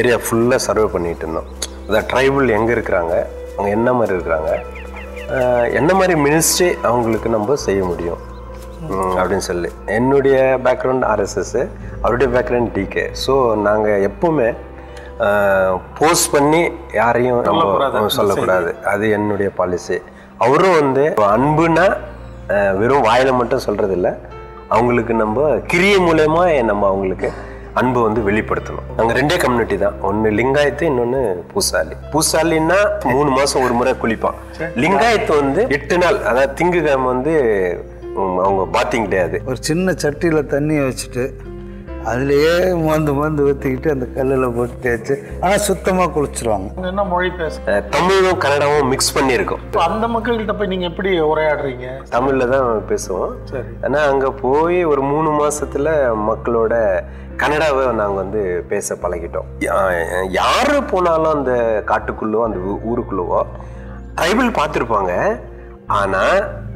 ஏரியா ஃபுல்லாக சர்வே பண்ணிட்டு இருந்தோம். அதான் ட்ரைபிள் எங்கே இருக்கிறாங்க அவங்க என்ன மாதிரி இருக்கிறாங்க என்ன மாதிரி மினிஸ்ட்ரி அவங்களுக்கு நம்ம செய்ய முடியும் அப்படின்னு சொல்லி. என்னுடைய பேக்ரவுண்ட் ஆர்எஸ்எஸ் அவருடைய பேக்ரவுண்ட் டிகே ஸோ நாங்கள் எப்போவுமே போஸ்ட் பண்ணி யாரையும். நம்ம சொல்லக்கூடாது. அது என்னுடைய பாலிசி அவரும் வந்து அன்புனா வெறும் வாயில மட்டும் சொல்றது இல்ல அவங்களுக்கு நம்ம கிரிய மூலயமா நம்ம அவங்களுக்கு அன்பை வந்து வெளிப்படுத்தணும். நாங்க ரெண்டே கம்யூனிட்டி தான். ஒன்னு லிங்காயத்து இன்னொன்னு பூசாலி. பூசாலின்னா மூணு மாசம் ஒரு முறை குளிப்பான். லிங்காயத்து வந்து எட்டு நாள். அதாவது திங்கக்கிழமை வந்து அவங்க பாத்திங் டே அது ஒரு சின்ன சட்டியில் தண்ணியை வச்சுட்டு அதுலேயே மந்து மந்து ஊற்றிக்கிட்டு அந்த கல்லில் போட்டு தேய்ச்சி ஆனால் சுத்தமாக குளிச்சிருவாங்க. என்ன மொழி பேச? தமிழும் கன்னடாவும் மிக்ஸ் பண்ணியிருக்கோம். அந்த மக்கள்கிட்ட போய் நீங்க எப்படி உரையாடுறீங்க? தமிழ்ல தான் பேசுவோம். சரி. ஆனா அங்க போய் ஒரு மூணு மாசத்துல மக்களோட கன்னடாவை நாங்க வந்து பேச பழகிட்டோம். யாரு போனாலும் அந்த காட்டுக்குள்ளோ அந்த ஊ- ஊருக்குள்ளவோ ட்ரைபிள் பார்த்துருப்பாங்க. ஆனா ஆஹ்,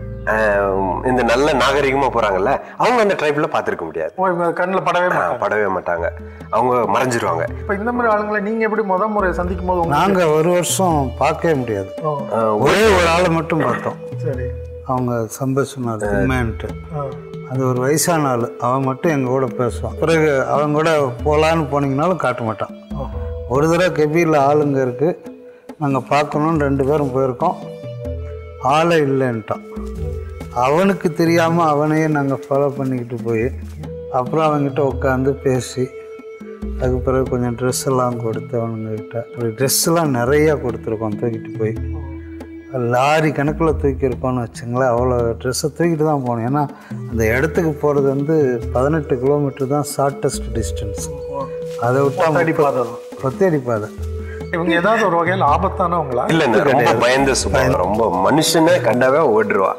இந்த நல்ல நாகரிகமா போறாங்கல்ல அவங்க அந்த ட்ரைபிள்ல பார்த்துருக்க முடியாது. கண்ணில் படவே மாட்டாங்க. படவே மாட்டாங்க. அவங்க மறைஞ்சிருவாங்க. இப்போ இந்த மாதிரி ஆளுங்களை நீங்க எப்படி முத முறை சந்திக்கும் போது உங்களுக்கு- நாங்கள் ஒரு வருஷம் பார்க்கவே முடியாது. ஒரே ஒரு ஆளை மட்டும் பார்த்தோம். சரி. அவங்க சம்ப சொன்னார் உண்மைன்ட்டு. அது ஒரு வயசான ஆள். அவன் மட்டும் எங்கள் கூட பேசுவான். பிறகு அவன் கூட போகலான்னு போனீங்கனாலும் காட்ட மாட்டான். ஒரு தடவை கெபியில் ஆளுங்க இருக்குது நாங்கள் பார்க்கணுன்னு ரெண்டு பேரும் போயிருக்கோம். ஆளே இல்லைன்ட்டான். அவனுக்கு தெரியாமல் அவனையே நாங்கள் ஃபாலோ பண்ணிக்கிட்டு போய் அப்புறம் அவன்கிட்ட உட்காந்து பேசி அதுக்கு பிறகு கொஞ்சம் ட்ரெஸ் எல்லாம் கொடுத்து அவனுங்ககிட்ட ஒரு ட்ரெஸ் எல்லாம் நிறையா கொடுத்துருக்கோம் தூக்கிட்டு போய். லாரி கணக்கில் தூக்கியிருக்கோம்னு வச்சுங்களேன் அவ்வளோ ட்ரெஸ்ஸை தூக்கிட்டு தான் போகணும். ஏன்னா அந்த இடத்துக்கு போகிறது வந்து பதினெட்டு கிலோமீட்டர் தான் ஷார்ட்டஸ்ட் டிஸ்டன்ஸ் அதை விட்டா ஒத்தடி பாதை தான். ஒத்தடி பாதை இவங்க ஏதாவது ஒரு வகையில் ஆபத்தானவங்களா இல்ல இல்ல ரொம்ப பயந்த சுபாவம். ரொம்ப மனுஷனே கண்டாவே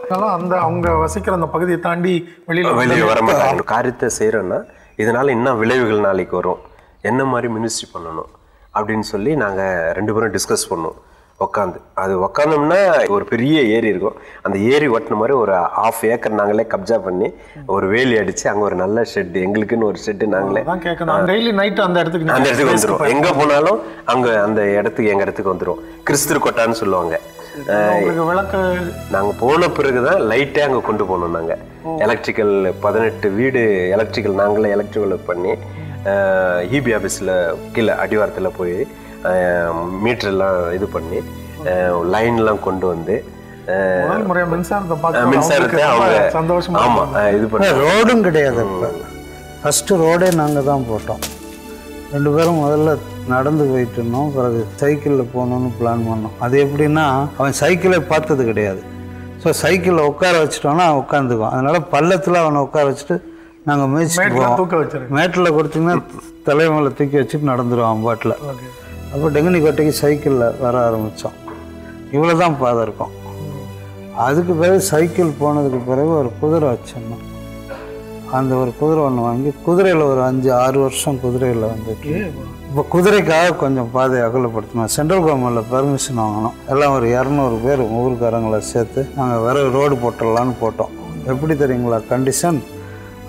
அதனால அந்த அவங்க வசிக்கிற அந்த பகுதியை தாண்டி வெளியில வெளியில வர மாட்டாங்க. காரியத்தை செய்யறோம்னா இதனால என்ன விளைவுகள் நாளைக்கு வரும். என்ன மாதிரி மினிஸ்ட்ரி பண்ணணும் அப்படின்னு சொல்லி நாங்க ரெண்டு பேரும் டிஸ்கஸ் பண்ணோம். உட்காந்து அது உட்காந்தோம்னா ஒரு பெரிய ஏரி இருக்கும். அந்த ஏரி ஒட்டின மாதிரி ஒரு ஆஃப் ஏக்கர் நாங்களே கப்ஜா பண்ணி ஒரு வேலி அடிச்சு அங்க ஒரு நல்ல ஷெட் எங்களுக்குன்னு ஒரு ஷெட்டு நாங்களே. தான் டெய்லி நைட் அந்த இடத்துக்கு அந்த இடத்துக்கு வந்துரும் எங்க போனாலும் அங்க அந்த இடத்துக்கு எங்க இடத்துக்கு வந்துரும் கிறிஸ்து கொட்டான்னு சொல்லுவாங்க விளக்கு நாங்க போன பிறகுதான் லைட்டே அங்க கொண்டு போனோம் நாங்க. எலக்ட்ரிக்கல் பதினெட்டு வீடு எலக்ட்ரிக்கல் நாங்களே எலக்ட்ரிக்கல் பண்ணி இபி ஆஃபீஸில் கீழே அடிவாரத்துல போய் மீட்டர் எல்லாம் இது பண்ணி லைன்லாம் கொண்டு வந்து மின்சாரத்தை அஹ், பார்க்க மின்சாரத்தை அவங்க சந்தோஷமா இது பண்ணி ரோடும் கிடையாது ஃபஸ்ட்டு ரோடே நாங்கள் தான் போட்டோம். ரெண்டு பேரும் முதல்ல நடந்து போயிட்டு இருந்தோம். பிறகு சைக்கிளில் போகணுன்னு பிளான் பண்ணோம். அது எப்படின்னா அவன் சைக்கிளை பார்த்தது கிடையாது. ஸோ சைக்கிளில் உட்கார வச்சுட்டோன்னா அவன் உட்காந்துக்குவான். அதனால பள்ளத்தில் அவனை உட்கார வச்சுட்டு நாங்கள் மேய்ச்சிட்டு மேட்ல போவோம். தூக்க வச்சிருங்க. மேட்டில் கொடுத்தீங்கன்னா தலைமையில தூக்கி வச்சுட்டு நடந்துருவான் பாட்டில். ஓகே. அப்போ டெங்கனி சைக்கிளில் வர ஆரம்பித்தோம் இவ்வளோ தான் பாதை இருக்கும். அதுக்கு பிறகு சைக்கிள் போனதுக்கு பிறகு ஒரு குதிரை வச்சிருந்தோம். அந்த ஒரு குதிரை ஒன்று வாங்கி குதிரையில் ஒரு அஞ்சு ஆறு வருஷம் குதிரையில் வந்துட்டு இப்போ குதிரைக்காக கொஞ்சம் பாதையை அகலப்படுத்தணும் சென்ட்ரல் கவர்மெண்ட்டில் பெர்மிஷன் வாங்கினோம். எல்லாம் ஒரு இரநூறு பேர் ஊருக்காரங்களை சேர்த்து நாங்கள் வேறு ரோடு போட்டுடலான்னு போட்டோம். எப்படி தெரியுங்களா? கண்டிஷன்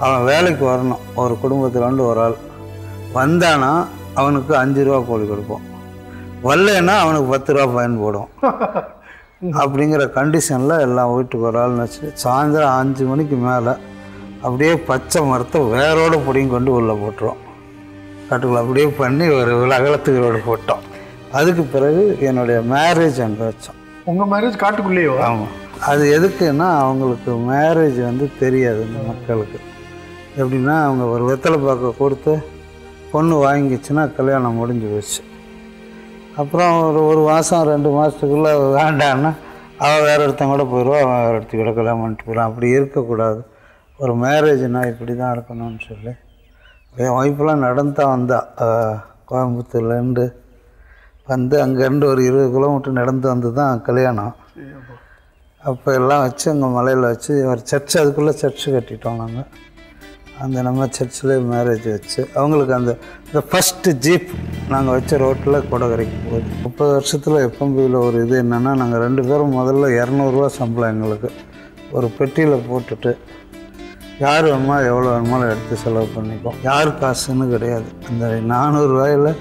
அவன் வேலைக்கு வரணும். ஒரு குடும்பத்திலேருந்து ஒரு ஆள். வந்தானா அவனுக்கு அஞ்சு ரூபா கூலி கொடுப்போம். வரலைன்னா அவனுக்கு பத்து ரூபா ஃபைன் போடுவோம் அப்படிங்கிற கண்டிஷனில் எல்லாம் வீட்டுக்கு ஒரு ஆள்னு வச்சு சாயந்தரம் அஞ்சு மணிக்கு மேலே அப்படியே பச்சை மரத்தை வேரோடு பிடிங்கி கொண்டு உள்ளே போட்டுருவோம் காட்டுக்குள்ள அப்படியே பண்ணி ஒரு அகலத்துக்கு போட்டோம். அதுக்கு பிறகு என்னுடைய மேரேஜ் அங்கே வச்சோம். உங்க மேரேஜ் காட்டுக்குள்ளேயோ? ஆமாம் அது எதுக்குன்னா அவங்களுக்கு மேரேஜ் வந்து தெரியாது இந்த மக்களுக்கு. எப்படின்னா அவங்க ஒரு வெத்தலை பாக்க கொடுத்து பொண்ணு வாங்கிச்சுன்னா கல்யாணம் முடிஞ்சு போச்சு. அப்புறம் ஒரு ஒரு மாதம் ரெண்டு மாதத்துக்குள்ளே வேண்டான்னா அவள் வேறு ஒருத்தன் கூட போயிடுவா அவன் வேறு இடத்துக்கு கூட கல்யாணம் பண்ணிட்டு போயிடுவான் அப்படி இருக்கக்கூடாது. ஒரு மேரேஜ்னா இப்படி தான் இருக்கணும்னு சொல்லி. என் ஒய்ஃபெல்லாம் நடந்து தான் வந்தா கோயம்புத்தூர்லேருந்து வந்து அங்கேருந்து ஒரு இருபது கிலோமீட்டர் நடந்து வந்து தான் கல்யாணம் அப்போ. எல்லாம் வச்சு அங்கே மலையில் வச்சு ஒரு சர்ச் அதுக்குள்ளே சர்ச்சு கட்டிட்டோம் நாங்கள் அந்த நம்ம சர்ச்சில் மேரேஜ் வச்சு அவங்களுக்கு அந்த இந்த ஃபஸ்ட்டு ஜீப் நாங்கள் வச்ச ரோட்டில் கொடகரைக்கு போகுது. முப்பது வருஷத்தில் எஃப்எம்பியில் ஒரு இது என்னென்னா நாங்கள் ரெண்டு பேரும் முதல்ல இரநூறுவா சம்பளம் எங்களுக்கு. ஒரு பெட்டியில் போட்டுட்டு யார் வேணுமோ எவ்வளோ வேணுமோ எடுத்து செலவு பண்ணிப்போம். யார் காசுன்னு கிடையாது. அந்த நானூறுரூவாயில்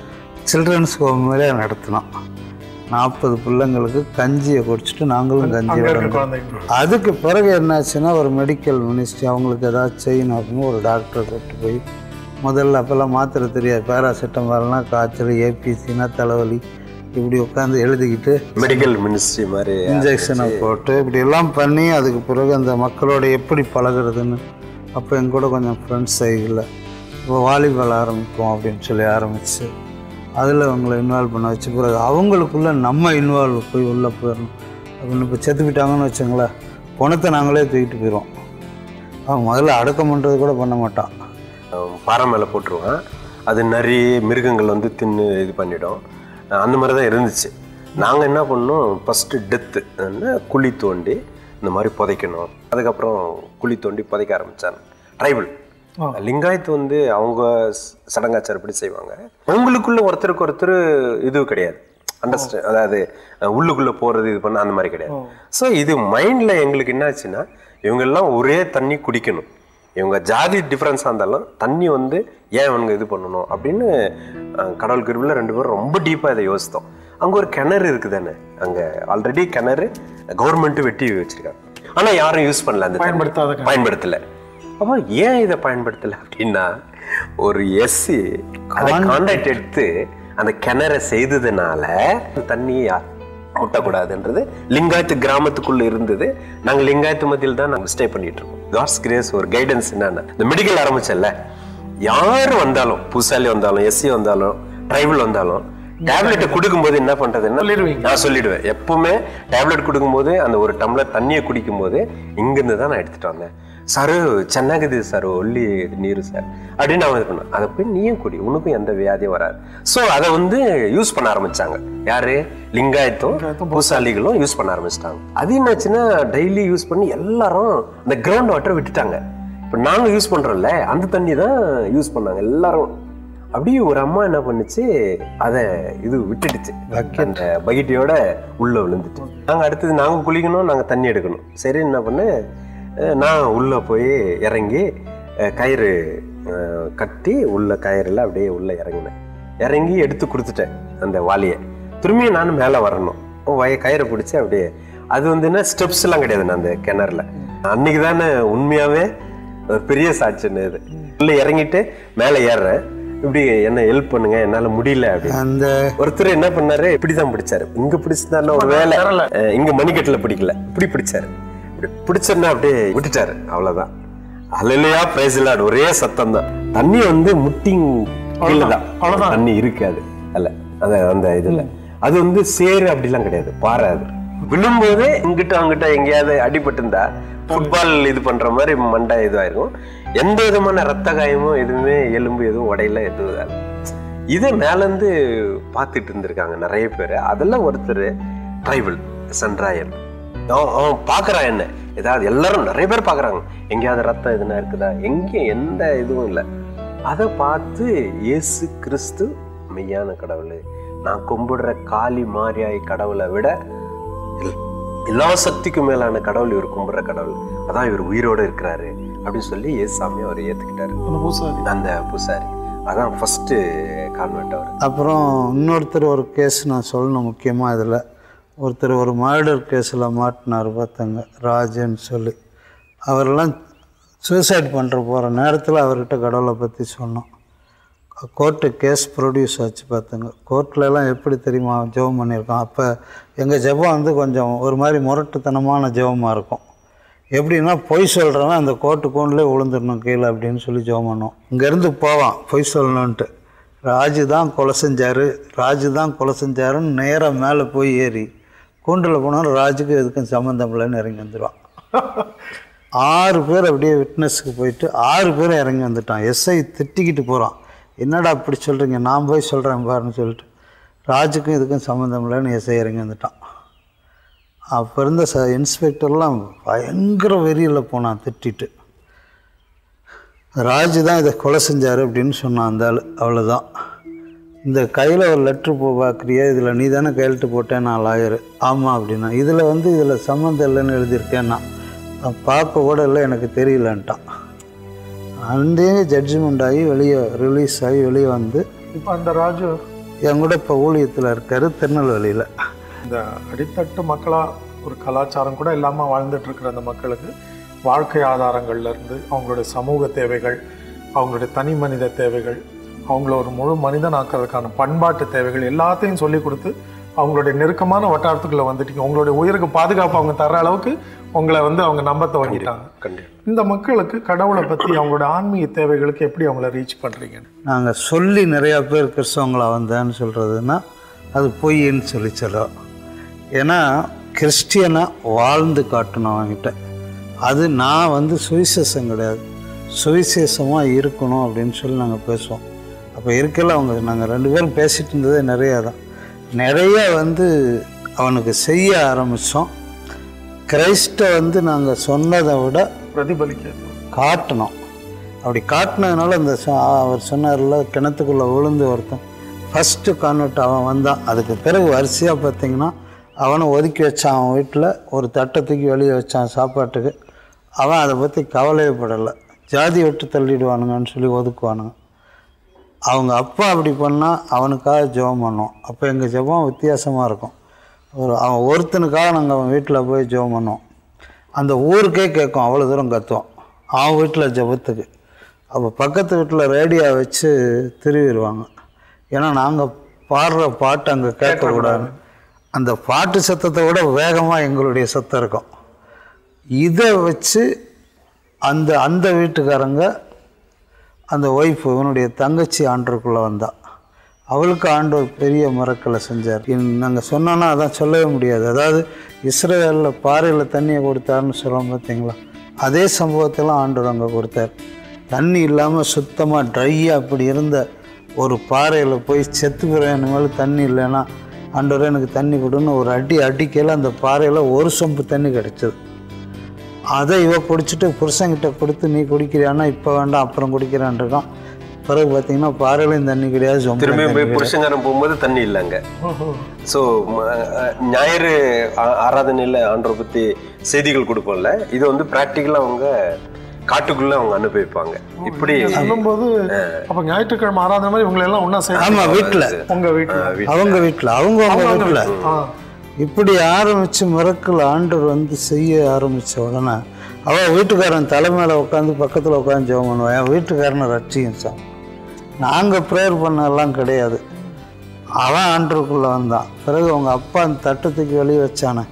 சில்ட்ரன்ஸ் ஹோம் மாதிரியே நடத்தினோம். நாற்பது பிள்ளைங்களுக்கு கஞ்சியை குடிச்சிட்டு நாங்களும் கஞ்சி விடணும். குழந்தைங்க. அதுக்கு பிறகு என்னாச்சுன்னா ஒரு மெடிக்கல் மினிஸ்ட்ரி அவங்களுக்கு ஏதாச்சும் செய்யணும் அப்படின்னு ஒரு டாக்டரை கூப்பிட்டு போய் முதல்ல அப்போல்லாம் மாத்திரை தெரியாது பேராசிட்டமால்னா காய்ச்சல் ஏபிசினா தலைவலி இப்படி உட்காந்து எழுதிக்கிட்டு மெடிக்கல் மினிஸ்ட்ரி மாதிரி இன்ஜெக்ஷனை போட்டு இப்படி எல்லாம் பண்ணி அதுக்கு பிறகு அந்த மக்களோட எப்படி பழகுறதுன்னு அப்போ எங்க கூட கொஞ்சம் ஃப்ரெண்ட்ஸ் இல்லை இப்போ வாலிபால் ஆரம்பிப்போம் அப்படின்னு சொல்லி ஆரம்பிச்சு அதில் அவங்கள இன்வால்வ் பண்ண வச்சு பிறகு அவங்களுக்குள்ளே நம்ம இன்வால்வ் போய் உள்ளே போயிடணும். அப்படின்னு இப்போ செத்துக்கிட்டாங்கன்னு வச்சுங்களேன் பணத்தை நாங்களே தூக்கிட்டு போயிடுவோம் அவன் முதல்ல அடக்கம் பண்ணுறது கூட பண்ண மாட்டான். பாறை மேலே போட்டுருவான். அது நிறைய மிருகங்கள் வந்து தின்னு இது பண்ணிடும். அந்த மாதிரி தான் இருந்துச்சு. நாங்கள் என்ன பண்ணோம்? ஃபஸ்ட்டு டெத்து குழி தோண்டி இந்த மாதிரி புதைக்கணும். அதுக்கப்புறம் குழி தோண்டி புதைக்க ஆரம்பித்தாங்க ட்ரைபிள் லிங்காயத்து வந்து அவங்க சடங்காச்சாரப்படி செய்வாங்க. அவங்களுக்குள்ள ஒருத்தருக்கு ஒருத்தர் இது கிடையாது. அண்டர்ஸ்டாண்ட் அதாவது உள்ளுக்குள்ள போறது இது பண்ண அந்த மாதிரி கிடையாது. ஸோ இது மைண்ட்ல எங்களுக்கு என்னாச்சுன்னா இவங்க எல்லாம் ஒரே தண்ணி குடிக்கணும். இவங்க ஜாதி டிஃப்ரென்ஸாக இருந்தாலும் தண்ணி வந்து ஏன் இவங்க இது பண்ணணும் அப்படின்னு கடவுள் கிருபில் ரெண்டு பேரும் ரொம்ப டீப்பாக இதை யோசித்தோம். அங்கே ஒரு கிணறு இருக்குது தானே அங்கே ஆல்ரெடி கிணறு கவர்மெண்ட்டு வெட்டி வச்சிருக்காங்க. ஆனால் யாரும் யூஸ் பண்ணல அந்த பயன்படுத்தாத பயன்படுத்தல. அப்போ ஏன் இதை பயன்படுத்தல அப்படின்னா ஒரு எஸ்சி அதை கான்டாக்ட் எடுத்து அந்த கிணறை செய்ததுனால தண்ணியை முட்டக்கூடாதுன்றது லிங்காயத்து கிராமத்துக்குள்ள இருந்தது. நாங்க லிங்காயத்து மத்தியில் தான் நாங்க ஸ்டே பண்ணிட்டு இருக்கோம் காட்ஸ் கிரேஸ் ஒரு கைடன்ஸ் என்னன்னா இந்த மெடிக்கல் ஆரம்பிச்சல யார் வந்தாலும் புதுசாலி வந்தாலும் எஸ்சி வந்தாலும் ட்ரைபல் வந்தாலும் டேப்லெட்டை கொடுக்கும்போது என்ன பண்றதுன்னா நான் சொல்லிடுவேன். எப்பவுமே டேப்லெட் கொடுக்கும்போது அந்த ஒரு டம்ளர் தண்ணியை குடிக்கும்போது இங்கிருந்து தான் நான் எடுத்துட்டு வந்தேன். சார் சென்னாகுது சார் ஒல்லி நீர் சார். அப்படின்னு அவன் இது பண்ணான் அதை போய் நீயும் குடி உனக்கும் எந்த வியாதியும் வராது. ஸோ அதை வந்து யூஸ் பண்ண ஆரம்பிச்சாங்க. யாரு? லிங்காயத்தும் பூசாலிகளும் யூஸ் பண்ண ஆரம்பிச்சிட்டாங்க. அது என்னாச்சுன்னா டெய்லி யூஸ் பண்ணி எல்லாரும் அந்த கிரவுண்ட் வாட்டரை விட்டுட்டாங்க. இப்போ நாங்கள் யூஸ் பண்ணுறோம்ல அந்த தண்ணி தான் யூஸ் பண்ணாங்க எல்லாரும். அப்படியே ஒரு அம்மா என்ன பண்ணுச்சு அதை இது விட்டுடுச்சு. அந்த பக்கெட்டியோட உள்ளே விழுந்துட்டு நாங்கள் அடுத்தது நாங்கள் குளிக்கணும் நாங்கள் தண்ணி எடுக்கணும். சரி என்ன பண்ணேன் நான் உள்ள போய் இறங்கி கயிறு கட்டி உள்ள கயிறுல அப்படியே உள்ள இறங்கினேன். இறங்கி எடுத்து கொடுத்துட்டேன் அந்த வாளியை. திரும்பியும் நானும் மேலே வரணும். வய கயிறை பிடிச்சி அப்படியே அது வந்து என்ன ஸ்டெப்ஸ் எல்லாம் கிடையாது அந்த கிணறுல. அன்னைக்கு தானே உண்மையாவே ஒரு பெரிய சாட்சின்னு இது. உள்ள இறங்கிட்டு மேலே ஏறுறேன். இப்படி என்ன ஹெல்ப் பண்ணுங்க என்னால முடியல அப்படின்னு. அந்த ஒருத்தர் என்ன பண்ணாரு இப்படிதான் பிடிச்சாரு. இங்க பிடிச்சிருந்தாருன்னா ஒரு வேலை. இங்க மணிக்கட்டுல பிடிக்கல. இப்படி பிடிச்சாரு. பிடிச்சோன்னா அப்படியே விட்டுட்டாரு. அவ்வளவுதான். அலையிலையா பிரைஸ்லாடு ஒரே சத்தம் தான் தண்ணி வந்து முட்டிங் தான். தண்ணி இருக்காது அல்ல அந்த அந்த இதுல. அது வந்து சேரு அப்படிலாம் கிடையாது. பாறை அது. விழும்போதே இங்கிட்ட அங்கிட்ட எங்கேயாவது அடிபட்டிருந்தா ஃபுட்பால் இது பண்ற மாதிரி மண்டை இதுவாயிருக்கும். எந்த விதமான ரத்த காயமும் எதுவுமே எலும்பு எதுவும் உடையில எதுவும். இதை மேலேருந்து பார்த்துட்டு இருந்திருக்காங்க நிறைய பேர். அதெல்லாம் ஒருத்தர் ட்ரைபல் சன்ராயன் அவன் அவன் பார்க்குறான் என்ன? ஏதாவது எல்லாரும் நிறைய பேர் பார்க்குறாங்க. எங்கேயாவது ரத்தம் எதுனா இருக்குதா? எங்கேயும் எந்த இதுவும் இல்லை. அதை பார்த்து இயேசு கிறிஸ்து மெய்யான கடவுள் நான் கும்பிடுற காளி மாரியாய் கடவுளை விட எல்- எல்லா சக்திக்கும் மேலான கடவுள் இவர் கும்பிடுற கடவுள். அதான் இவர் உயிரோட இருக்கிறாரு. அப்படின்னு சொல்லி ஏசாமி அவர் ஏத்துக்கிட்டாரு. அந்த பூசாரி. அதான் ஃபர்ஸ்ட் கான்வெர்ட் அவர். அப்புறம் இன்னொருத்தர் ஒரு கேஸ் நான் சொல்லணும் முக்கியமாக இதில். ஒருத்தர் ஒரு மர்டர் கேஸில் மாட்டினார் பார்த்தாங்க ராஜன்னு சொல்லி. அவரெல்லாம் சூசைட் பண்ணுற போகிற நேரத்தில் அவர்கிட்ட கடவுளை பற்றி சொன்னோம். கோர்ட்டு கேஸ் ப்ரொடியூஸ் ஆச்சு பார்த்துங்க கோர்ட்லலாம் எப்படி தெரியுமா ஜெபம் பண்ணியிருக்கோம்? அப்போ எங்கள் ஜெபம் வந்து கொஞ்சம் ஒரு மாதிரி முரட்டுத்தனமான ஜெபமாக இருக்கும். எப்படின்னா பொய் சொல்கிறவன் அந்த கோர்ட்டு கூண்டிலே விழுந்துடணும் கீழே அப்படின்னு சொல்லி ஜெபம் பண்ணுவோம். இங்கேருந்து போவான் பொய் சொல்லணுன்ட்டு ராஜு தான் கொலை செஞ்சார் ராஜு தான் கொலை செஞ்சாருன்னு நேராக மேலே போய் ஏறி கூண்டில் போனாலும் ராஜுக்கு எதுக்கும் சம்மந்தம் இல்லைன்னு இறங்கி வந்துடுவான் ஆறு பேர் அப்படியே விட்னஸுக்கு போயிட்டு ஆறு பேர் இறங்கி வந்துட்டான். எஸ்ஐ திட்டிக்கிட்டு போகிறான் என்னடா அப்படி சொல்கிறீங்க நான் போய் சொல்கிறேன் பாருன்னு சொல்லிட்டு ராஜுக்கும் இதுக்கும் சம்மந்தம் இல்லைன்னு எஸ்ஐ இறங்கி வந்துட்டான். அப்போ இருந்த ச இன்ஸ்பெக்டர்லாம் பயங்கர வெறியில் போனான் திட்டிட்டு. ராஜு தான் இதை கொலை செஞ்சார் அப்படின்னு சொன்னான் அந்த ஆள். அவ்வளோதான் இந்த கையில் ஒரு லெட்ரு போ பார்க்குறியா இதில் நீ தானே கையெழுத்து போட்டேன் நான் லாயரு ஆமாம் அப்படின்னா. இதில் வந்து இதில் சம்மந்தம் இல்லைன்னு எழுதியிருக்கேன் நான் நான் பார்க்க கூட இல்லை எனக்கு தெரியலன்ட்டான். அந்தே ஜட்ஜ்மெண்ட் ஆகி வெளியே ரிலீஸ் ஆகி வெளியே வந்து இப்போ அந்த ராஜு என் கூட இப்போ ஊழியத்தில் இருக்காரு திருநெல்வேலியில். இந்த அடித்தட்டு மக்களா ஒரு கலாச்சாரம் கூட இல்லாமல் வாழ்ந்துட்டு இருக்கிற அந்த மக்களுக்கு வாழ்க்கை ஆதாரங்கள்ல இருந்து அவங்களுடைய சமூக தேவைகள் அவங்களுடைய தனி மனித தேவைகள் அவங்கள ஒரு முழு மனிதன் ஆக்கிறதுக்கான பண்பாட்டு தேவைகள் எல்லாத்தையும் சொல்லி கொடுத்து அவங்களுடைய நெருக்கமான வட்டாரத்துக்குள்ள வந்துட்டீங்க. உங்களுடைய உயிருக்கு பாதுகாப்பு அவங்க தர்ற அளவுக்கு உங்களை வந்து அவங்க நம்ப துவங்கிட்டாங்க. இந்த மக்களுக்கு கடவுளை பத்தி அவங்களோட ஆன்மீக தேவைகளுக்கு எப்படி அவங்கள ரீச் பண்றீங்க? நாங்கள் சொல்லி நிறையா பேர் கிறிஸ்தவங்களா வந்தேன்னு சொல்கிறதுன்னா அது பொய்ன்னு சொல்லி சொல்கிறோம் ஏன்னா கிறிஸ்டியனாக வாழ்ந்து காட்டணும் அவன்கிட்ட அது நான் வந்து சுவிசேஷம் கிடையாது. சுவிசேஷமாக இருக்கணும் அப்படின்னு சொல்லி நாங்கள் பேசுவோம். அப்போ இருக்கல அவங்க. நாங்கள் ரெண்டு பேரும் பேசிட்டு இருந்ததே நிறையா தான். நிறைய வந்து அவனுக்கு செய்ய ஆரம்பித்தோம் கிரைஸ்ட்டை வந்து நாங்கள் சொன்னதை விட பிரதிபலிக்க காட்டணும் அப்படி காட்டினதுனால அந்த அவர் சொன்னார்ல கிணத்துக்குள்ளே விழுந்து ஒருத்தன். ஃபஸ்ட்டு கான்வெர்ட் அவன் வந்தான். அதுக்கு பிறகு வரிசையாக பார்த்தீங்கன்னா அவனை ஒதுக்கி வச்சான் அவன் வீட்டில். ஒரு தட்டை தூக்கி வெளியே வச்சான் சாப்பாட்டுக்கு. அவன் அதை பற்றி கவலையே படலை. ஜாதி விட்டு தள்ளிடுவானுங்கன்னு சொல்லி ஒதுக்குவானுங்க. அவங்க அப்பா அப்படி பண்ணால் அவனுக்காக ஜெபம் பண்ணோம். அப்போ எங்கள் ஜெபம் வித்தியாசமாக இருக்கும். ஒரு அவன் ஒருத்தனுக்காக நாங்கள் அவன் வீட்டில் போய் ஜெபம் பண்ணோம். அந்த ஊருக்கே கேட்கும். அவ்வளோ தூரம் கத்துவோம் அவன் வீட்டில் ஜெபத்துக்கு. அப்போ பக்கத்து வீட்டில் ரேடியோ வச்சு திருவிடுவாங்க. ஏன்னா நாங்கள் பாடுற பாட்டு அங்கே கேட்கக்கூடாது. அந்த பாட்டு சத்தத்தை விட வேகமாக எங்களுடைய சத்தம் இருக்கும். இதை வச்சு அந்த அந்த வீட்டுக்காரங்க அந்த ஒய்ஃப் இவனுடைய தங்கச்சி ஆண்டருக்குள்ளே வந்தாள் அவளுக்கு ஆண்டவர் பெரிய மரக்களை செஞ்சார். நாங்கள் சொன்னோன்னா அதான் சொல்லவே முடியாது. அதாவது இஸ்ரேலில் பாறையில் தண்ணியை கொடுத்தாருன்னு சொல்கிறோம் பார்த்தீங்களா? அதே சம்பவத்தெல்லாம் ஆண்டவர் அங்கே கொடுத்தார். தண்ணி இல்லாமல் சுத்தமாக ட்ரையாக அப்படி இருந்த ஒரு பாறையில் போய் செத்து போகிறேன் இனிமேல் தண்ணி இல்லைன்னா ஆண்டவரே எனக்கு தண்ணி கொடுன்னு ஒரு அடி அடிக்கையில் அந்த பாறையில் ஒரு சொம்பு தண்ணி கிடச்சிது. அதை இவ குடிச்சிட்டு புருஷன்கிட்ட கொடுத்து நீ குடிக்கிறியானா இப்போ வேண்டாம் அப்புறம் குடிக்கிறான் இருக்கான் பிறகு பார்த்தீங்கன்னா பாறையிலையும் தண்ணி கிடையாது திரும்பி போய் கிடையாது. புருஷங்காரன் போகும்போது தண்ணி இல்லைங்க ஸோ ஞாயிறு ஆராதனையில் ஆண்டரை பற்றி செய்திகள் கொடுப்போம்ல. இது வந்து ப்ராக்டிக்கலாக அவங்க காட்டுக்குள்ள அவங்க அனுபவிப்பாங்க இப்படி சொல்லும்போது அப்ப ஞாயிற்றுக்கிழமை ஆராதனை மாதிரி இவங்களை எல்லாம் ஒண்ணா சேர்த்து ஆமா வீட்டில் உங்க வீட்டுல அவங்க வீட்டில் அவங்க அவங்க வீட்டில். இப்படி ஆரம்பித்து மிரக்கல் ஆண்டவர் வந்து செய்ய ஆரம்பித்த உடனே அவள் வீட்டுக்காரன் தலைமையில் உட்காந்து பக்கத்தில் உட்காந்து ஜெபம் பண்ணுவான். என் வீட்டுக்காரனை ரட்சியும் சார். நாங்கள் ப்ரேயர் பண்ணலாம் கிடையாது. அவன் ஆண்டருக்குள்ளே வந்தான். பிறகு அவங்க அப்பா அந்த தட்டத்துக்கு வெளியே வச்சானே.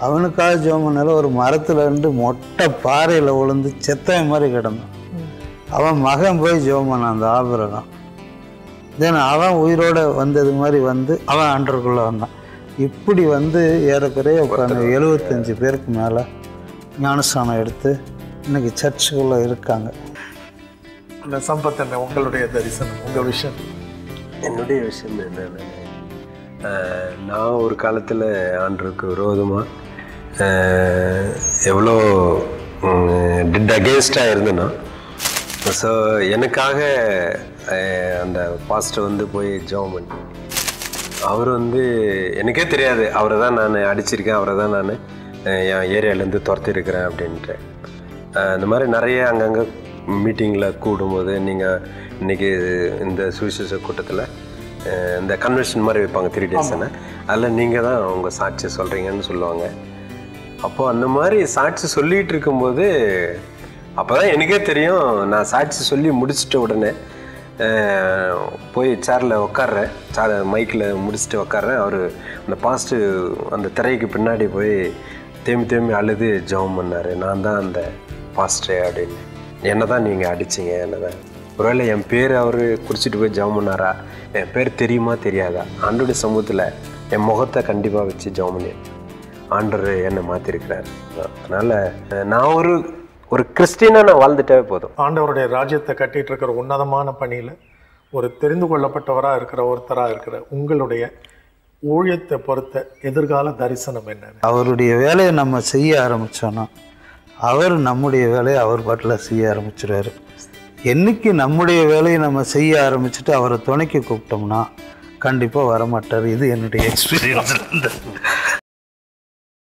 அவனுக்காக ஜெபம் ஒரு மரத்தில் இருந்து மொட்டை பாறையில் விழுந்து செத்தவன் மாதிரி கிடந்தான். அவன் மகன் போய் ஜெபம் பண்ணான் அந்த ஆபிரகம். தென் அவன் உயிரோடு வந்தது மாதிரி வந்து அவன் ஆண்டருக்குள்ளே வந்தான். இப்படி வந்து ஏறக்குறைய உட்காந்து எழுபத்தஞ்சு பேருக்கு மேலே ஞானஸ்தானம் எடுத்து இன்னைக்கு சர்ச்சுக்குள்ளே இருக்காங்க. இந்த சம்பத் என்ன உங்களுடைய தரிசனம் உங்க விஷயம்? என்னுடைய விஷயம் என்னன்னா நான் ஒரு காலத்தில் ஆண்டருக்கு விரோதமாக எவ்வளோ டிட் அகேன்ஸ்டாக இருந்தேன்னா ஸோ எனக்காக அந்த பாஸ்டர் வந்து போய் ஜெபம் பண்ணி அவர் வந்து எனக்கே தெரியாது. அவரை தான் நான் அடிச்சிருக்கேன். அவரை தான் நான் என் ஏரியாலேருந்து துரத்திருக்கிறேன் அப்படின்ட்டு. இந்த மாதிரி நிறைய அங்கங்கே மீட்டிங்கில் கூடும்போது நீங்கள் இன்றைக்கி இந்த சுவிசேஷ கூட்டத்தில் இந்த கன்வென்ஷன் மாதிரி வைப்பாங்க த்ரீ டேஸ்னு அதில் நீங்கள் தான் உங்கள் சாட்சி சொல்கிறீங்கன்னு சொல்லுவாங்க. அப்போ அந்த மாதிரி சாட்சி சொல்லிகிட்டு இருக்கும்போது அப்போ தான் எனக்கே தெரியும். நான் சாட்சி சொல்லி முடிச்சிட்ட உடனே போய் சேரில் உட்கார்றேன் சேர் மைக்கில் முடிச்சுட்டு உட்கார்றேன் அவர் அந்த பாஸ்ட்டு அந்த திரைக்கு பின்னாடி போய் தேம்பி தேம்பி அழுது ஜெபம் பண்ணார். நான் தான் அந்த பாஸ்டர் அப்படின்னு. என்ன தான் நீங்கள் அடிச்சிங்க என்ன தான். ஒருவேளை என் பேர் அவர் குடிச்சிட்டு போய் ஜெபம் பண்ணாரா? என் பேர் தெரியுமா தெரியாதா? ஆண்டோடைய சமூகத்தில் என் முகத்தை கண்டிப்பாக வச்சு ஜெபம் பண்ணி ஆண்டர் என்னை மாற்றிருக்கிறார் அதனால் நான் ஒரு ஒரு கிறிஸ்டினாக நான் வாழ்ந்துட்டாவே போதும். ஆண்டவருடைய ராஜ்யத்தை கட்டிட்டு இருக்கிற உன்னதமான பணியில ஒரு தெரிந்து கொள்ளப்பட்டவரா இருக்கிற ஒருத்தரா இருக்கிற உங்களுடைய ஊழியத்தை பொறுத்த எதிர்கால தரிசனம் என்ன? அவருடைய வேலையை நம்ம செய்ய ஆரம்பித்தோன்னா அவர் நம்முடைய வேலையை அவர் பாட்டில் செய்ய ஆரம்பிச்சிடுவார் என்னைக்கு நம்முடைய வேலையை நம்ம செய்ய ஆரம்பிச்சுட்டு அவரை துணைக்கு கூப்பிட்டோம்னா கண்டிப்பாக வரமாட்டார். இது என்னுடைய எக்ஸ்பீரியன்ஸ்